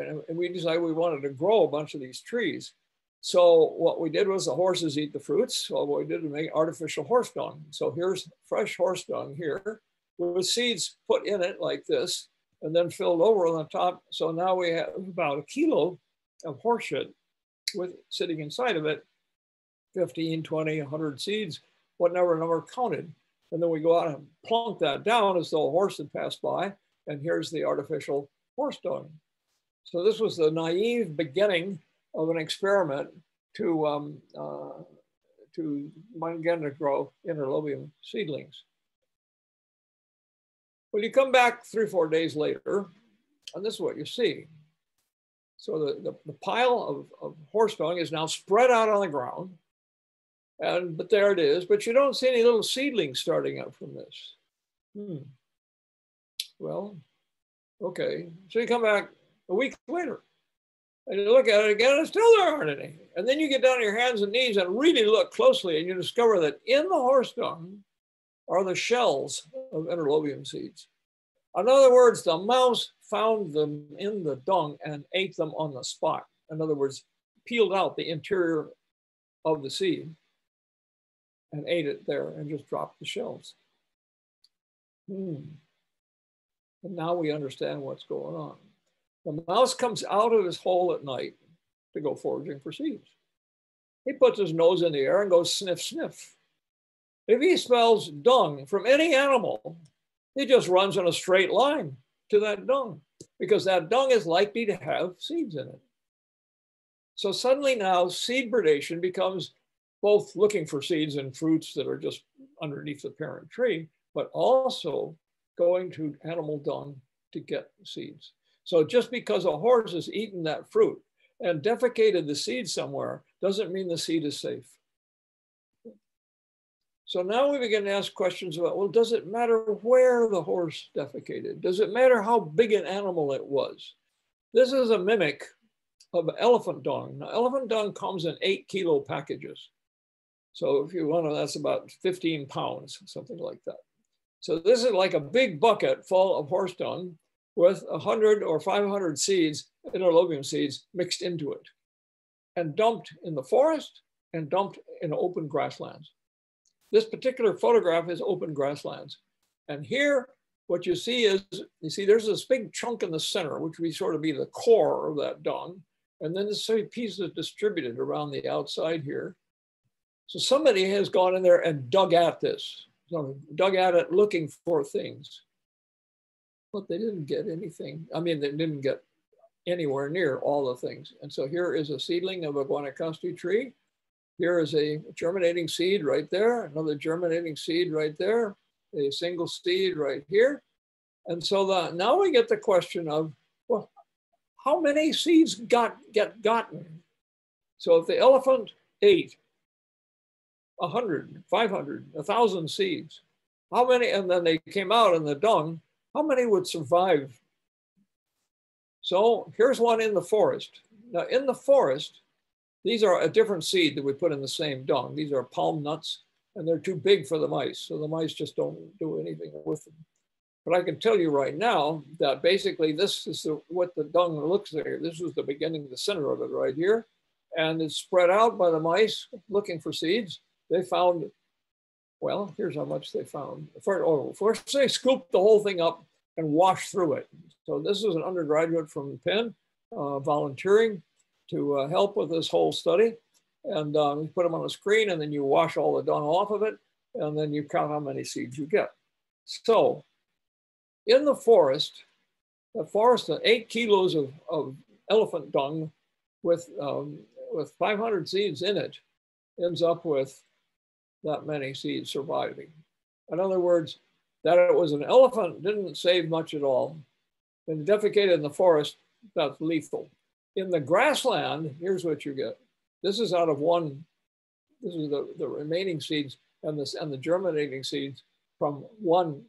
uh, and we decided we wanted to grow a bunch of these trees. So what we did was the horses eat the fruits. So what we did was make artificial horse dung. So here's fresh horse dung here with seeds put in it like this and then filled over on the top. So now we have about a kilo of horse shit with sitting inside of it, 15, 20, 100 seeds, whatever number counted. And then we go out and plunk that down as though a horse had passed by. And here's the artificial horse dung. So this was the naive beginning of an experiment to, um, uh, to grow Enterolobium seedlings. Well, you come back three, four days later, and this is what you see. So the, the, the pile of, of horse dung is now spread out on the ground. And but there it is. But you don't see any little seedlings starting up from this. Hmm. Well, okay. So you come back a week later. And you look at it again, and still there aren't any. And then you get down on your hands and knees and really look closely, and you discover that in the horse dung are the shells of Enterolobium seeds. In other words, the mouse found them in the dung and ate them on the spot. In other words, peeled out the interior of the seed and ate it there and just dropped the shells. Hmm. And now we understand what's going on. The mouse comes out of his hole at night to go foraging for seeds. He puts his nose in the air and goes sniff, sniff. If he smells dung from any animal, he just runs in a straight line to that dung because that dung is likely to have seeds in it. So suddenly now seed predation becomes both looking for seeds and fruits that are just underneath the parent tree, but also going to animal dung to get seeds. So just because a horse has eaten that fruit and defecated the seed somewhere doesn't mean the seed is safe. So now we begin to ask questions about, well, does it matter where the horse defecated? Does it matter how big an animal it was? This is a mimic of elephant dung. Now, elephant dung comes in eight kilo packages. So if you want to, that's about 15 pounds, something like that. So this is like a big bucket full of horse dung with 100 or 500 seeds, Enterolobium seeds, mixed into it and dumped in the forest and dumped in open grasslands. This particular photograph is open grasslands. And here, what you see is, you see there's this big chunk in the center, which would sort of be the core of that dung. And then this piece is distributed around the outside here. So somebody has gone in there and dug at this, so dug at it looking for things but they didn't get anything. I mean, they didn't get anywhere near all the things. And so here is a seedling of a guanacaste tree. Here is a germinating seed right there, another germinating seed right there, a single seed right here. And so the, now we get the question of, well, how many seeds got get gotten? So if the elephant ate 100, 500, 1,000 seeds, how many, and then they came out in the dung, how many would survive? So here's one in the forest. Now in the forest, these are a different seed that we put in the same dung. These are palm nuts and they're too big for the mice. So the mice just don't do anything with them. But I can tell you right now that basically this is the, what the dung looks like. This was the beginning, the center of it right here. And it's spread out by the mice looking for seeds. They found, well, here's how much they found. First, oh, first they scooped the whole thing up and washed through it. So this is an undergraduate from Penn uh, volunteering to uh, help with this whole study. And um, you put them on a screen and then you wash all the dung off of it and then you count how many seeds you get. So in the forest, the forest, eight kilos of, of elephant dung with, um, with 500 seeds in it ends up with that many seeds surviving. In other words, that it was an elephant didn't save much at all. And defecated in the forest, that's lethal. In the grassland, here's what you get. This is out of one, this is the, the remaining seeds and, this, and the germinating seeds from one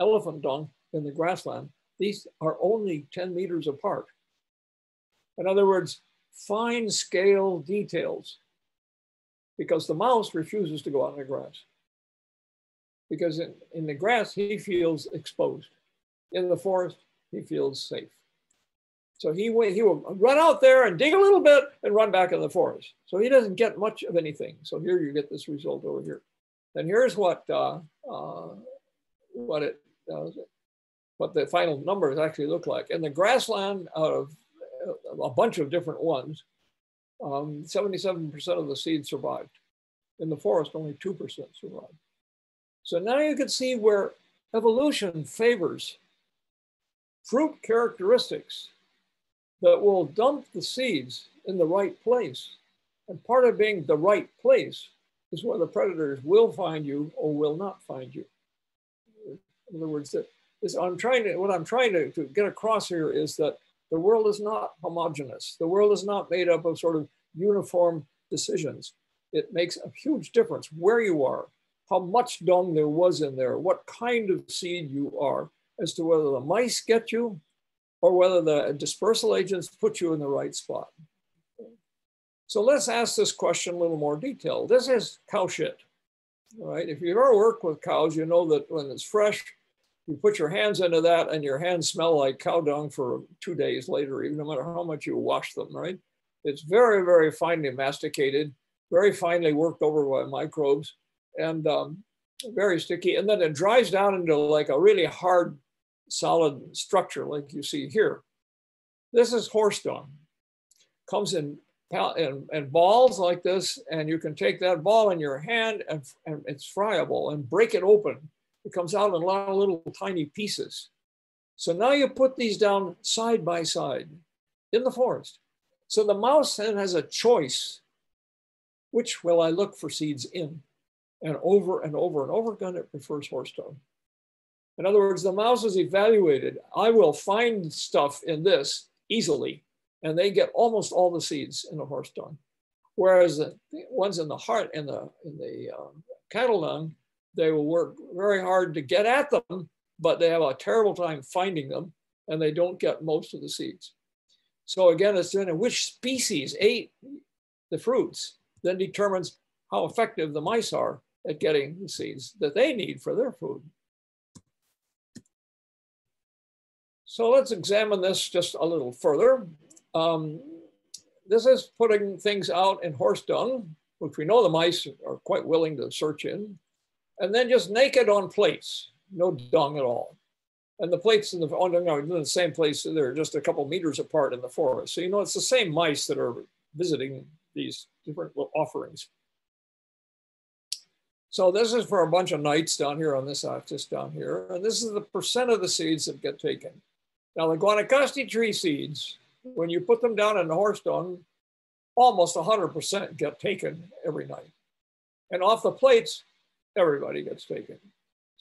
elephant dung in the grassland. These are only 10 meters apart. In other words, fine scale details because the mouse refuses to go out in the grass. Because in, in the grass, he feels exposed. In the forest, he feels safe. So he, he will run out there and dig a little bit and run back in the forest. So he doesn't get much of anything. So here you get this result over here. And here's what, uh, uh, what, it, uh, what the final numbers actually look like. In the grassland, out of a bunch of different ones, 77% um, of the seeds survived. In the forest, only 2% survived. So now you can see where evolution favors fruit characteristics that will dump the seeds in the right place. And part of being the right place is where the predators will find you or will not find you. In other words, that is I'm trying to what I'm trying to, to get across here is that the world is not homogenous. The world is not made up of sort of uniform decisions. It makes a huge difference where you are, how much dung there was in there, what kind of seed you are, as to whether the mice get you or whether the dispersal agents put you in the right spot. So let's ask this question a little more detail. This is cow shit, right? If you've ever worked with cows, you know that when it's fresh, you put your hands into that and your hands smell like cow dung for two days later, even no matter how much you wash them, right? It's very, very finely masticated, very finely worked over by microbes and um, very sticky. And then it dries down into like a really hard solid structure like you see here. This is horse dung. Comes in, in, balls like this, and you can take that ball in your hand and, and it's friable and break it open. It comes out in a lot of little tiny pieces. So now you put these down side by side in the forest. So the mouse then has a choice. Which will I look for seeds in? And over and over and over again, it prefers horse dung. In other words, the mouse is evaluated. I will find stuff in this easily, and they get almost all the seeds in the horse dung. Whereas the ones in the heart in the in the um, cattle dung, they will work very hard to get at them, but they have a terrible time finding them, and they don't get most of the seeds. So again, it's in which species ate the fruits then determines how effective the mice are at getting the seeds that they need for their food. So let's examine this just a little further. Um, this is putting things out in horse dung, which we know the mice are quite willing to search in, and then just naked on plates, no dung at all. And the plates in the, oh, no, in the same place, they're just a couple meters apart in the forest. So, you know, it's the same mice that are visiting these different offerings. So this is for a bunch of nights down here on this axis down here. And this is the percent of the seeds that get taken. Now the Guanacaste tree seeds, when you put them down in the horse dung, almost 100% get taken every night. And off the plates, everybody gets taken.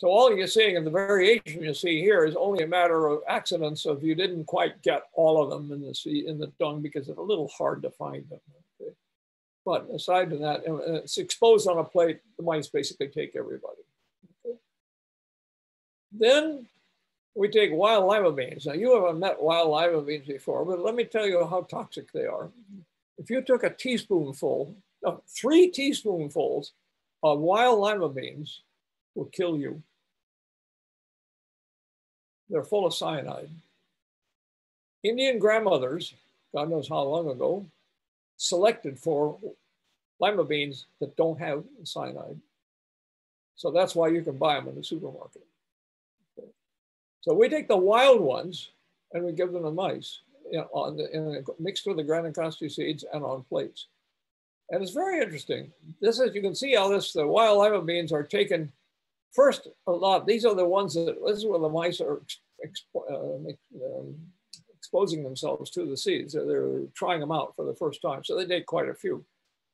So all you're seeing in the variation you see here is only a matter of accidents of you didn't quite get all of them in the sea, in the dung because it's a little hard to find them. Okay? But aside from that, uh, uh, it's exposed on a plate, the mice basically take everybody. Okay? Then we take wild lima beans. Now you haven't met wild lima beans before, but let me tell you how toxic they are. If you took a teaspoonful, no, three teaspoonfuls of wild lima beans will kill you. They're full of cyanide. Indian grandmothers, God knows how long ago, selected for lima beans that don't have cyanide. So that's why you can buy them in the supermarket. Okay. So we take the wild ones and we give them to mice you know, on the, mixed with the Guanacaste seeds and on plates. And it's very interesting. This is, you can see how this, the wild lima beans are taken first a lot. These are the ones that, this is where the mice are expo, uh, um, exposing themselves to the seeds. They're, they're trying them out for the first time. So they take quite a few,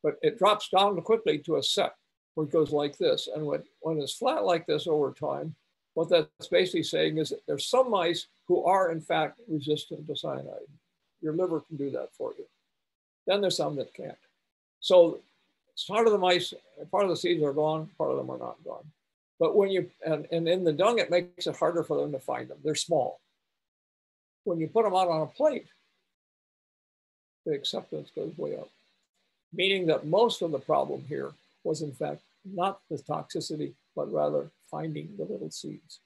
but it drops down quickly to a set where it goes like this. And when, when it's flat like this over time, what that's basically saying is that there's some mice who are in fact resistant to cyanide. Your liver can do that for you. Then there's some that can't. So part of the mice, part of the seeds are gone, part of them are not gone. But when you, and, and in the dung, it makes it harder for them to find them. They're small. When you put them out on a plate, the acceptance goes way up. Meaning that most of the problem here was in fact not the toxicity, but rather finding the little seeds.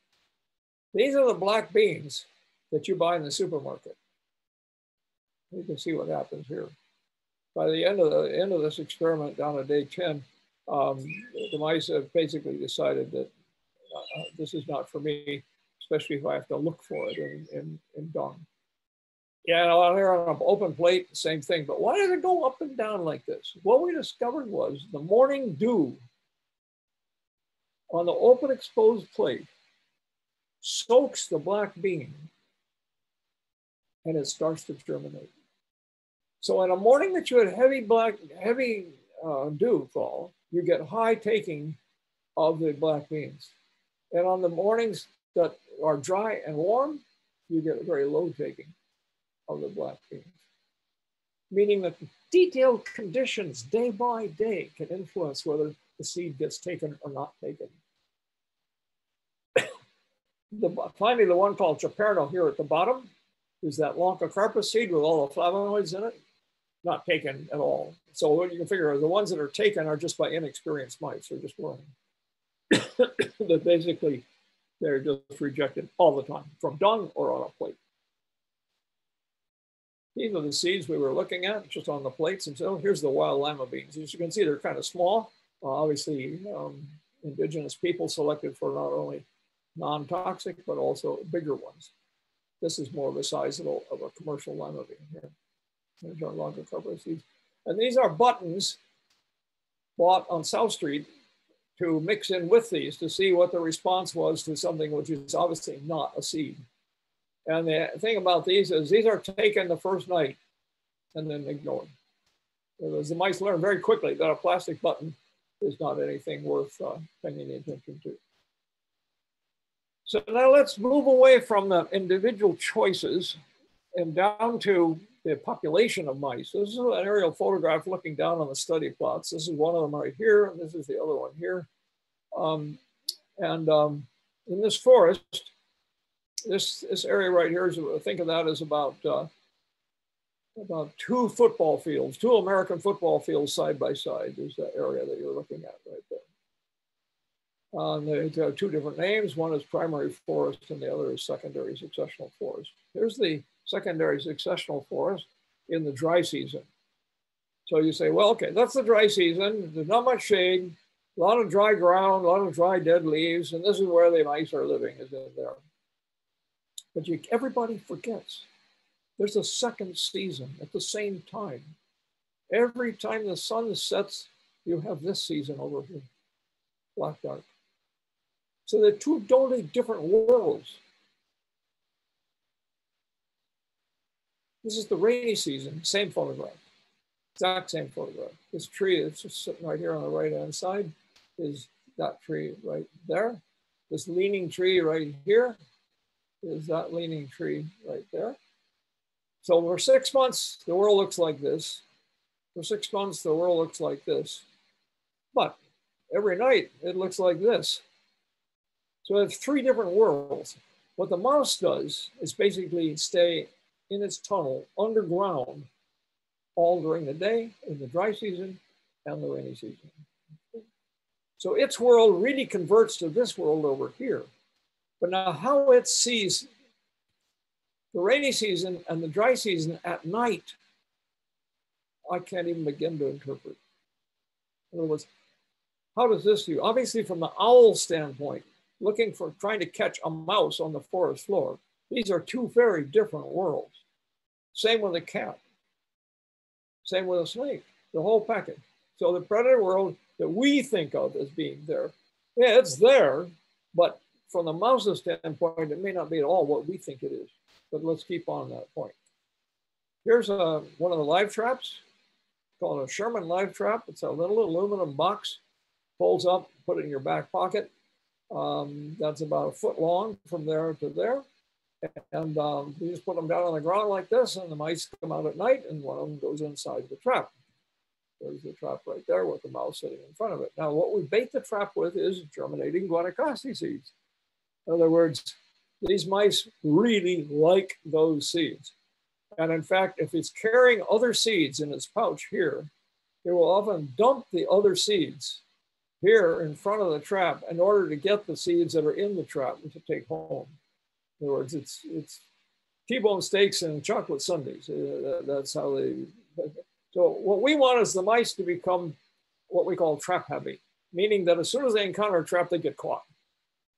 These are the black beans that you buy in the supermarket. You can see what happens here. By the end of the end of this experiment down at day 10, um, the mice have basically decided that uh, this is not for me, especially if I have to look for it in, in, in dung. Yeah, out here on an open plate, same thing. But why does it go up and down like this? What we discovered was the morning dew on the open exposed plate soaks the black bean and it starts to germinate. So in a morning that you had heavy black, heavy uh, dew fall, you get high taking of the black beans. And on the mornings that are dry and warm, you get a very low taking of the black beans. Meaning that detailed conditions day by day can influence whether the seed gets taken or not taken the, finally, the one called Chaperno here at the bottom is that Lonchocarpus seed with all the flavonoids in it, not taken at all. So what you can figure the ones that are taken are just by inexperienced mice. They're just learning. that basically they're just rejected all the time from dung or on a plate. These are the seeds we were looking at just on the plates. And so here's the wild lima beans. As you can see, they're kind of small. Uh, obviously, um, indigenous people selected for not only non-toxic, but also bigger ones. This is more of a size of a, of a commercial lima bean here. There's our Lonchocarpus seeds. And these are buttons bought on South Street to mix in with these to see what the response was to something which is obviously not a seed. And the thing about these is these are taken the first night and then ignored. Because the mice learn very quickly that a plastic button is not anything worth uh, paying attention to. So now let's move away from the individual choices and down to the population of mice. This is an aerial photograph looking down on the study plots. This is one of them right here, and this is the other one here. Um, and um, in this forest, this, this area right here is, think of that as about, uh, about two football fields, two American football fields side by side is the area that you're looking at right there. Uh, they have two different names. One is primary forest and the other is secondary successional forest. Here's the secondary successional forest in the dry season. So you say, well, okay, that's the dry season. There's not much shade, a lot of dry ground, a lot of dry dead leaves, and this is where the mice are living, is in there. But you, everybody forgets there's a second season at the same time. Every time the sun sets, you have this season over here, black dark. So they're two totally different worlds. This is the rainy season, same photograph, exact same photograph. This tree that's just sitting right here on the right hand side is that tree right there. This leaning tree right here is that leaning tree right there. So for six months, the world looks like this. For six months, the world looks like this. But every night, it looks like this. So it's three different worlds. What the mouse does is basically stay in its tunnel underground all during the day in the dry season and the rainy season. So its world really converts to this world over here. But now how it sees the rainy season and the dry season at night, I can't even begin to interpret. In other words, how does this view? Obviously, from the owl standpoint, looking for trying to catch a mouse on the forest floor, these are two very different worlds. Same with a cat. Same with a snake, the whole package. So the predator world that we think of as being there, yeah, it's there, but from the mouse's standpoint, it may not be at all what we think it is. But let's keep on that point. Here's a, one of the live traps called a Sherman live trap. It's a little aluminum box, folds up, put it in your back pocket. Um, that's about a foot long from there to there. And um, you just put them down on the ground like this, and the mice come out at night, and one of them goes inside the trap. There's the trap right there with the mouse sitting in front of it. Now, what we bait the trap with is germinating Guanacaste seeds. In other words, these mice really like those seeds. And in fact, if it's carrying other seeds in its pouch here, it will often dump the other seeds here in front of the trap in order to get the seeds that are in the trap to take home. In other words, it's it's T-bone steaks and chocolate sundaes. Uh, that's how they. So what we want is the mice to become what we call trap happy, meaning that as soon as they encounter a trap, they get caught.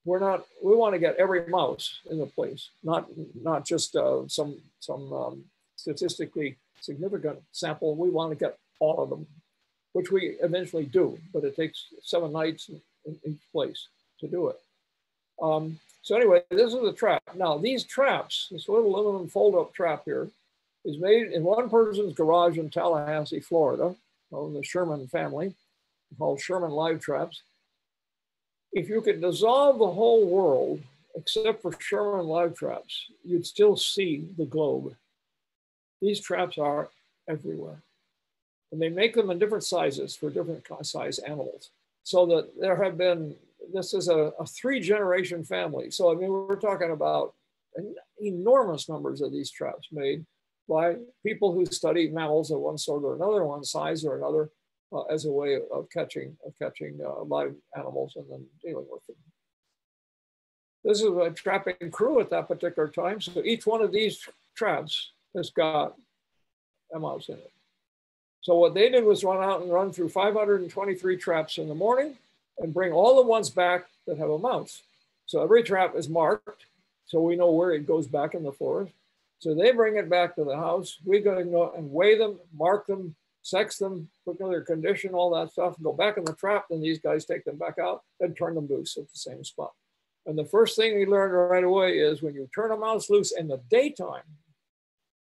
We're not. We want to get every mouse in the place, not not just uh, some some um, statistically significant sample. We want to get all of them, which we eventually do, but it takes seven nights in each place to do it. Um, so anyway, this is a trap. Now these traps, this little aluminum fold-up trap here, is made in one person's garage in Tallahassee, Florida, of the Sherman family, called Sherman Live Traps. If you could dissolve the whole world, except for Sherman Live Traps, you'd still see the globe. These traps are everywhere. And they make them in different sizes for different size animals. So that there have been this is a, a three generation family. So, I mean, we're talking about enormous numbers of these traps made by people who study mammals of one sort or another, one size or another, uh, as a way of, catching, of catching uh, live animals and then dealing with them. This is a trapping crew at that particular time. So each one of these traps has got a mouse in it. So what they did was run out and run through 523 traps in the morning and bring all the ones back that have a mouse. So every trap is marked, so we know where it goes back in the forest. So they bring it back to the house. We go and weigh them, mark them, sex them, put them in their condition, all that stuff, and go back in the trap. Then these guys take them back out and turn them loose at the same spot. And the first thing we learned right away is when you turn a mouse loose in the daytime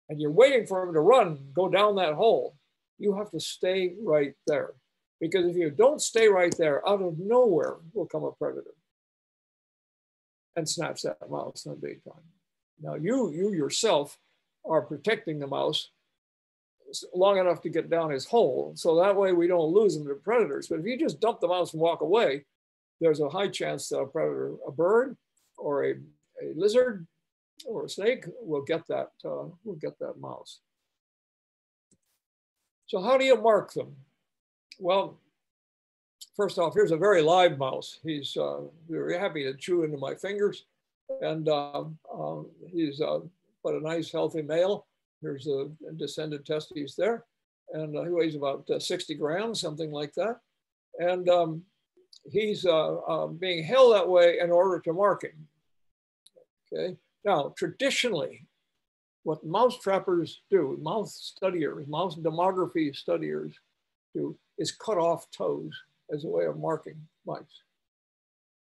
and you're waiting for him to run, go down that hole, you have to stay right there. Because if you don't stay right there, out of nowhere will come a predator and snatch that mouse in the daytime. Now you, you yourself are protecting the mouse long enough to get down his hole. So that way we don't lose him to predators. But if you just dump the mouse and walk away, there's a high chance that a predator, a bird or a, a lizard or a snake will get that, uh, will get that mouse. So how do you mark them? Well, first off, here's a very live mouse. He's uh, very happy to chew into my fingers. And uh, uh, he's uh, but a nice, healthy male. Here's a descended testes there. And uh, he weighs about uh, 60 grams, something like that. And um, he's being held that way in order to mark him. Okay. Now, traditionally, what mouse trappers do, mouse studiers, mouse demography studiers do, is cut off toes as a way of marking mice.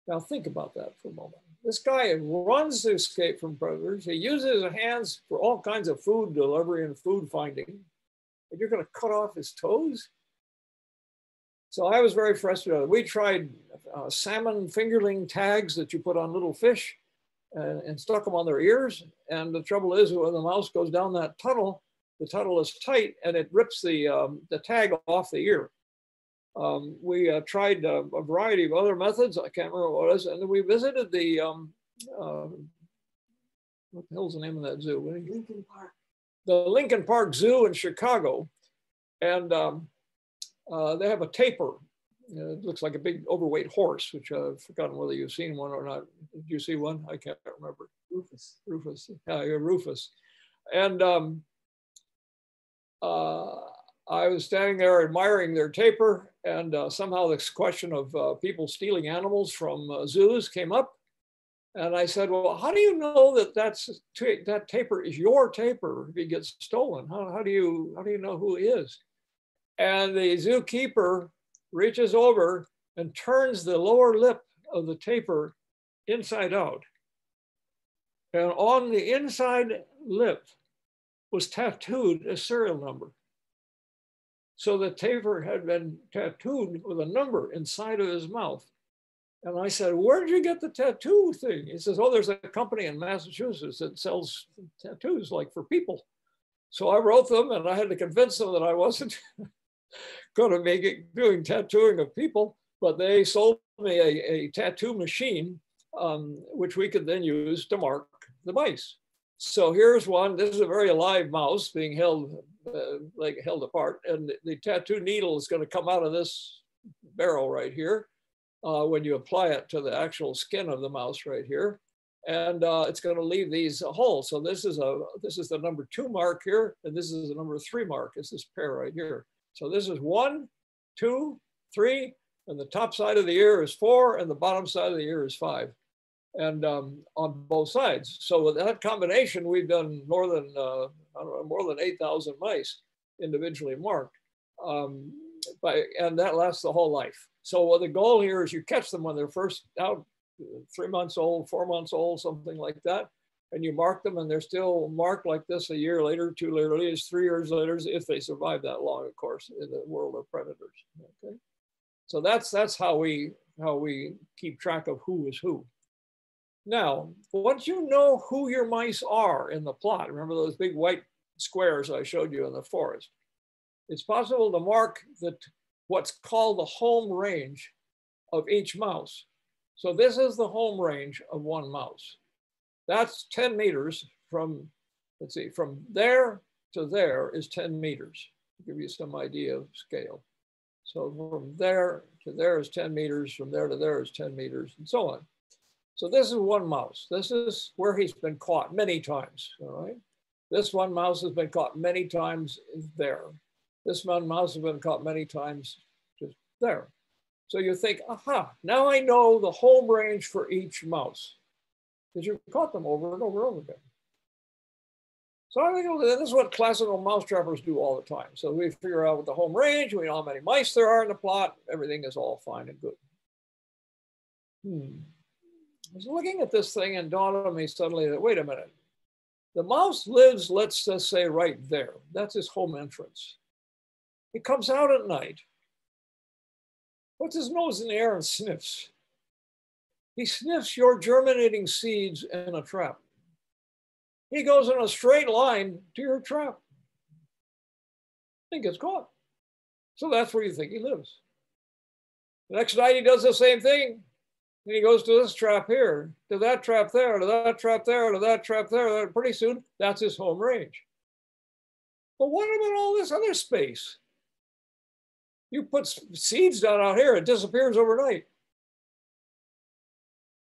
Now think about that for a moment. This guy runs to escape from predators. He uses his hands for all kinds of food delivery and food finding. And you're going to cut off his toes? So I was very frustrated. We tried uh, salmon fingerling tags that you put on little fish and, and stuck them on their ears. And the trouble is when the mouse goes down that tunnel, the tunnel is tight and it rips the, um, the tag off the ear. Um, we uh, tried uh, a variety of other methods. I can't remember what it was. And then we visited the, um, uh, what the hell's the name of that zoo? Lincoln Park. The Lincoln Park Zoo in Chicago. And um, uh, they have a tapir. It looks like a big overweight horse, which I've forgotten whether you've seen one or not. Did you see one? I can't remember. Rufus. Rufus. Yeah, Rufus. And um, I was standing there admiring their tapir, and uh, somehow this question of uh, people stealing animals from uh, zoos came up. And I said, Well, how do you know that that's, that tapir is your tapir if it gets stolen? How, how, do you, how do you know who it is? And the zookeeper reaches over and turns the lower lip of the tapir inside out. And on the inside lip was tattooed a serial number. So the tapir had been tattooed with a number inside of his mouth. And I said, Where did you get the tattoo thing? He says, Oh, there's a company in Massachusetts that sells tattoos like for people. So I wrote them and I had to convince them that I wasn't going to make it doing tattooing of people, but they sold me a, a tattoo machine, um, which we could then use to mark the mice. So here's one. This is a very alive mouse being held uh, like held apart, and the, the, tattoo needle is going to come out of this barrel right here uh, when you apply it to the actual skin of the mouse right here, and uh, it's going to leave these holes. So this is a this is the number two mark here, and this is the number three mark. It's this pair right here. So this is one, two, three, and the top side of the ear is four, and the bottom side of the ear is five and um, on both sides. So with that combination, we've done more than uh, know, more than 8,000 mice individually marked, um, by, and that lasts the whole life. So what the goal here is you catch them when they're first out, three months old, four months old, something like that, and you mark them, and they're still marked like this a year later, two years, three years later, if they survive that long, of course, in the world of predators. Okay, so that's that's how we how we keep track of who is who. Now, once you know who your mice are in the plot, remember those big white squares I showed you in the forest, it's possible to mark the, what's called the home range of each mouse. So this is the home range of one mouse. That's 10 meters from, let's see, from there to there is 10 meters, to give you some idea of scale. So from there to there is 10 meters, from there to there is 10 meters, and so on. So this is one mouse. This is where he's been caught many times, all right? This one mouse has been caught many times there. This one mouse has been caught many times just there. So you think, aha, now I know the home range for each mouse because you've caught them over and over and over again. So I think this is what classical mouse trappers do all the time. So we figure out what the home range, we know how many mice there are in the plot, everything is all fine and good. Hmm. Was looking at this thing and dawned on me suddenly that, wait a minute, the mouse lives, let's just say right there. That's his home entrance. He comes out at night, puts his nose in the air and sniffs. He sniffs your germinating seeds in a trap. He goes in a straight line to your trap and gets caught. So that's where you think he lives. The next night he does the same thing. And he goes to this trap here, to that trap there, to that trap there, to that trap there. Pretty soon, that's his home range. But what about all this other space? You put seeds down out here, it disappears overnight.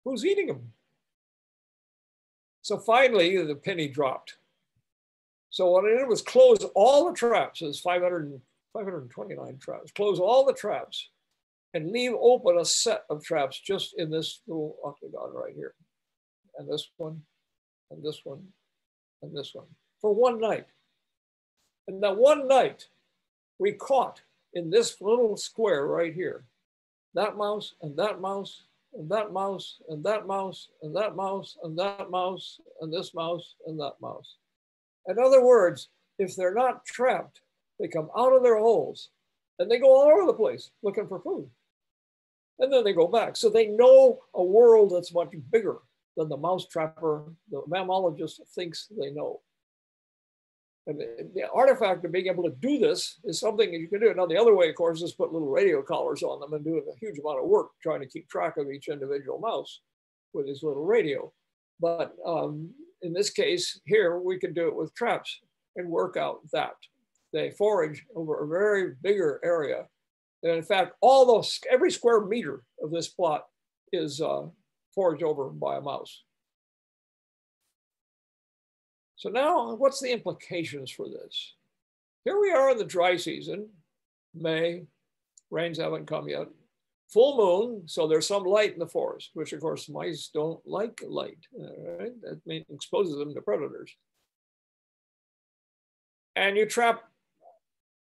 Who's eating them? So finally, the penny dropped. So what I did was close all the traps. There's 500, 529 traps. Close all the traps and leave open a set of traps just in this little octagon right here. And this one, and this one, and this one for one night. And that one night, we caught in this little square right here, that mouse and that mouse and that mouse and that mouse and that mouse and that mouse and this mouse and that mouse. In other words, if they're not trapped, they come out of their holes and they go all over the place looking for food and then they go back. So they know a world that's much bigger than the mouse trapper, the mammalogist thinks they know. And the, artifact of being able to do this is something you can do. Now, the other way, of course, is put little radio collars on them and do a huge amount of work trying to keep track of each individual mouse with his little radio. But um, in this case here, we can do it with traps and work out that. They forage over a very bigger area. And in fact, all those, every square meter of this plot is uh, over by a mouse. So now what's the implications for this? Here we are in the dry season, May, rains haven't come yet. Full moon, so there's some light in the forest, which of course mice don't like light. Right? That means exposes them to predators. And you trap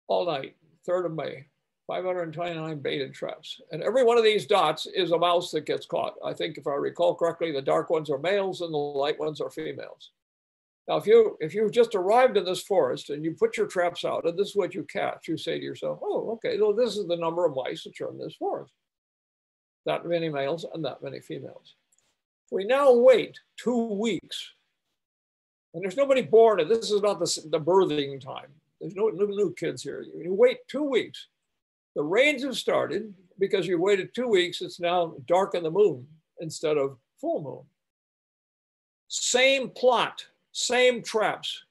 all night, 3rd of May, 529 baited traps. And every one of these dots is a mouse that gets caught. I think if I recall correctly, the dark ones are males and the light ones are females. Now, if you if you've just arrived in this forest and you put your traps out and this is what you catch, you say to yourself, oh, okay, well, this is the number of mice that are in this forest. That many males and that many females. We now wait two weeks. And there's nobody born, and this is not the, the birthing time. There's no new, new kids here. You wait two weeks. The rains have started because you waited two weeks. It's now dark in the moon instead of full moon. Same plot same traps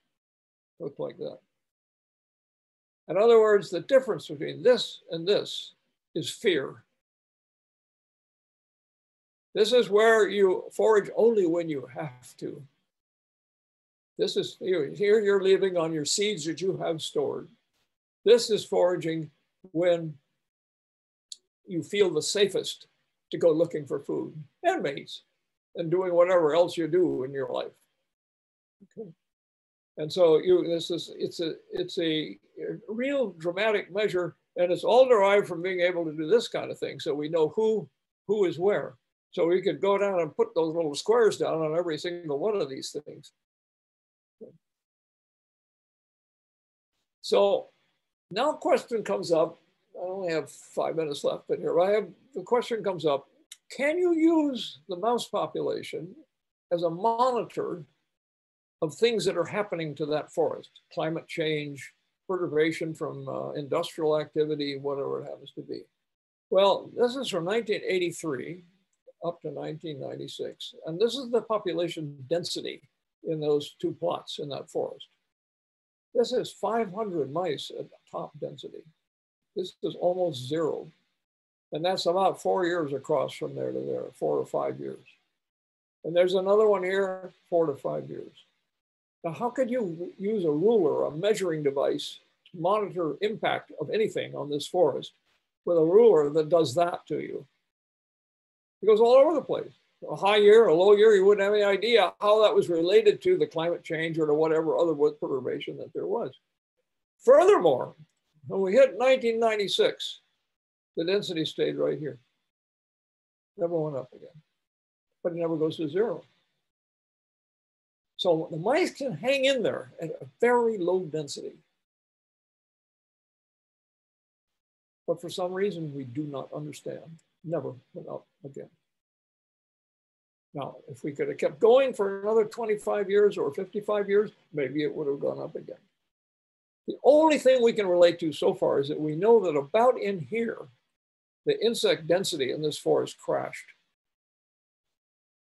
look like that. In other words, the difference between this and this is fear. This is where you forage only when you have to. This is here you're living on your seeds that you have stored. This is foraging when you feel the safest to go looking for food and mates and doing whatever else you do in your life. Okay. And so you, this is, it's a, it's a real dramatic measure and it's all derived from being able to do this kind of thing. So we know who, who is where. So we could go down and put those little squares down on every single one of these things. So now a question comes up. I only have five minutes left, but here I have the question comes up. Can you use the mouse population as a monitor of things that are happening to that forest, climate change, perturbation from uh, industrial activity, whatever it happens to be. Well, this is from 1983 up to 1996. And this is the population density in those two plots in that forest. This is 500 mice at top density. This is almost zero. And that's about four years across from there to there, four or five years. And there's another one here, four to five years. Now, how could you use a ruler, a measuring device, to monitor impact of anything on this forest with a ruler that does that to you? It goes all over the place. A high year, a low year, you wouldn't have any idea how that was related to the climate change or to whatever other wood perturbation that there was. Furthermore, when we hit 1996, the density stayed right here. Never went up again, but it never goes to zero. So the mice can hang in there at a very low density. But for some reason, we do not understand. Never went up again. Now, if we could have kept going for another 25 years or 55 years, maybe it would have gone up again. The only thing we can relate to so far is that we know that about in here, the insect density in this forest crashed.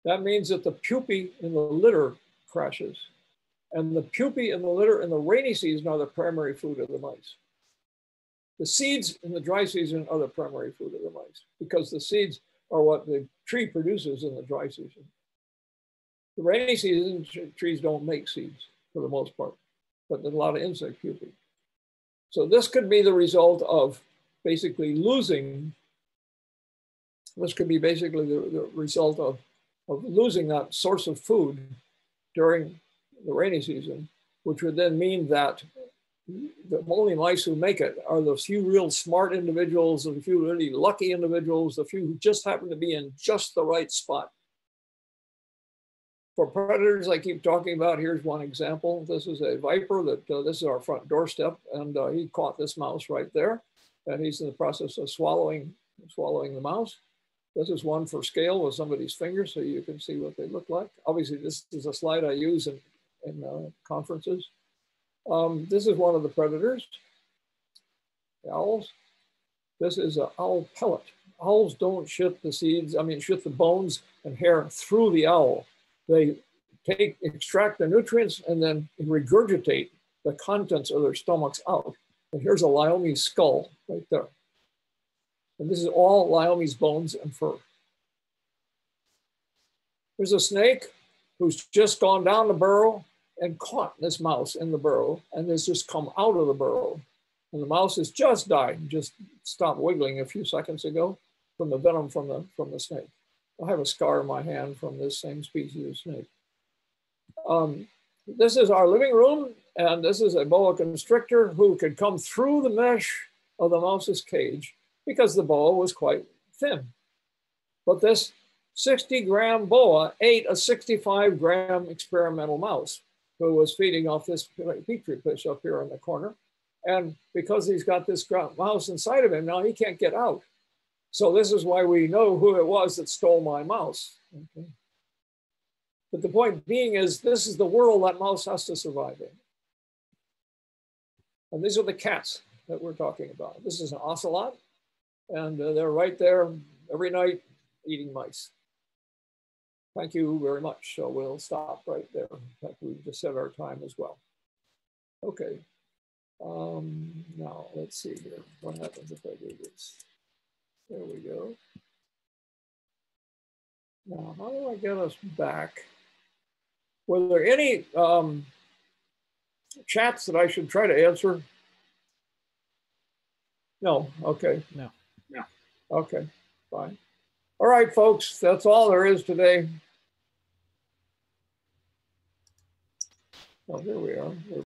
That means that the pupae in the litter crashes. And the pupae in the litter in the rainy season are the primary food of the mice. The seeds in the dry season are the primary food of the mice because the seeds are what the tree produces in the dry season. The rainy season, trees don't make seeds for the most part, but there's a lot of insect pupae. So this could be the result of basically losing, this could be basically the, the result of, of losing that source of food during the rainy season, which would then mean that the only mice who make it are the few real smart individuals, the few really lucky individuals, the few who just happen to be in just the right spot. For predators, I keep talking about, here's one example. This is a viper that uh, this is our front doorstep, and uh, he caught this mouse right there, and he's in the process of swallowing, swallowing the mouse. This is one for scale with somebody's fingers so you can see what they look like. Obviously, this is a slide I use in, in uh, conferences. Um, this is one of the predators, the owls. This is an owl pellet. Owls don't shit the seeds, I mean, shit the bones and hair through the owl. They take, extract the nutrients and then regurgitate the contents of their stomachs out. And here's a Liomys skull right there. And this is all Liomys bones and fur. There's a snake who's just gone down the burrow and caught this mouse in the burrow and has just come out of the burrow. And the mouse has just died, just stopped wiggling a few seconds ago from the venom from the, from the snake. I have a scar in my hand from this same species of snake. Um, this is our living room, and this is a boa constrictor who could come through the mesh of the mouse's cage because the boa was quite thin. But this 60 gram boa ate a 65 gram experimental mouse who was feeding off this petri dish up here in the corner. And because he's got this mouse inside of him, now he can't get out. So this is why we know who it was that stole my mouse. Okay. But the point being is this is the world that mouse has to survive in. And these are the cats that we're talking about. This is an ocelot, and uh, they're right there every night eating mice. Thank you very much. So we'll stop right there. In fact, we've just set our time as well. Okay. Um, now let's see here. What happens if I do this? There we go. Now, how do I get us back? Were there any um, chats that I should try to answer? No. Okay. No. No. Okay. Fine. All right, folks. That's all there is today. Oh, here we are.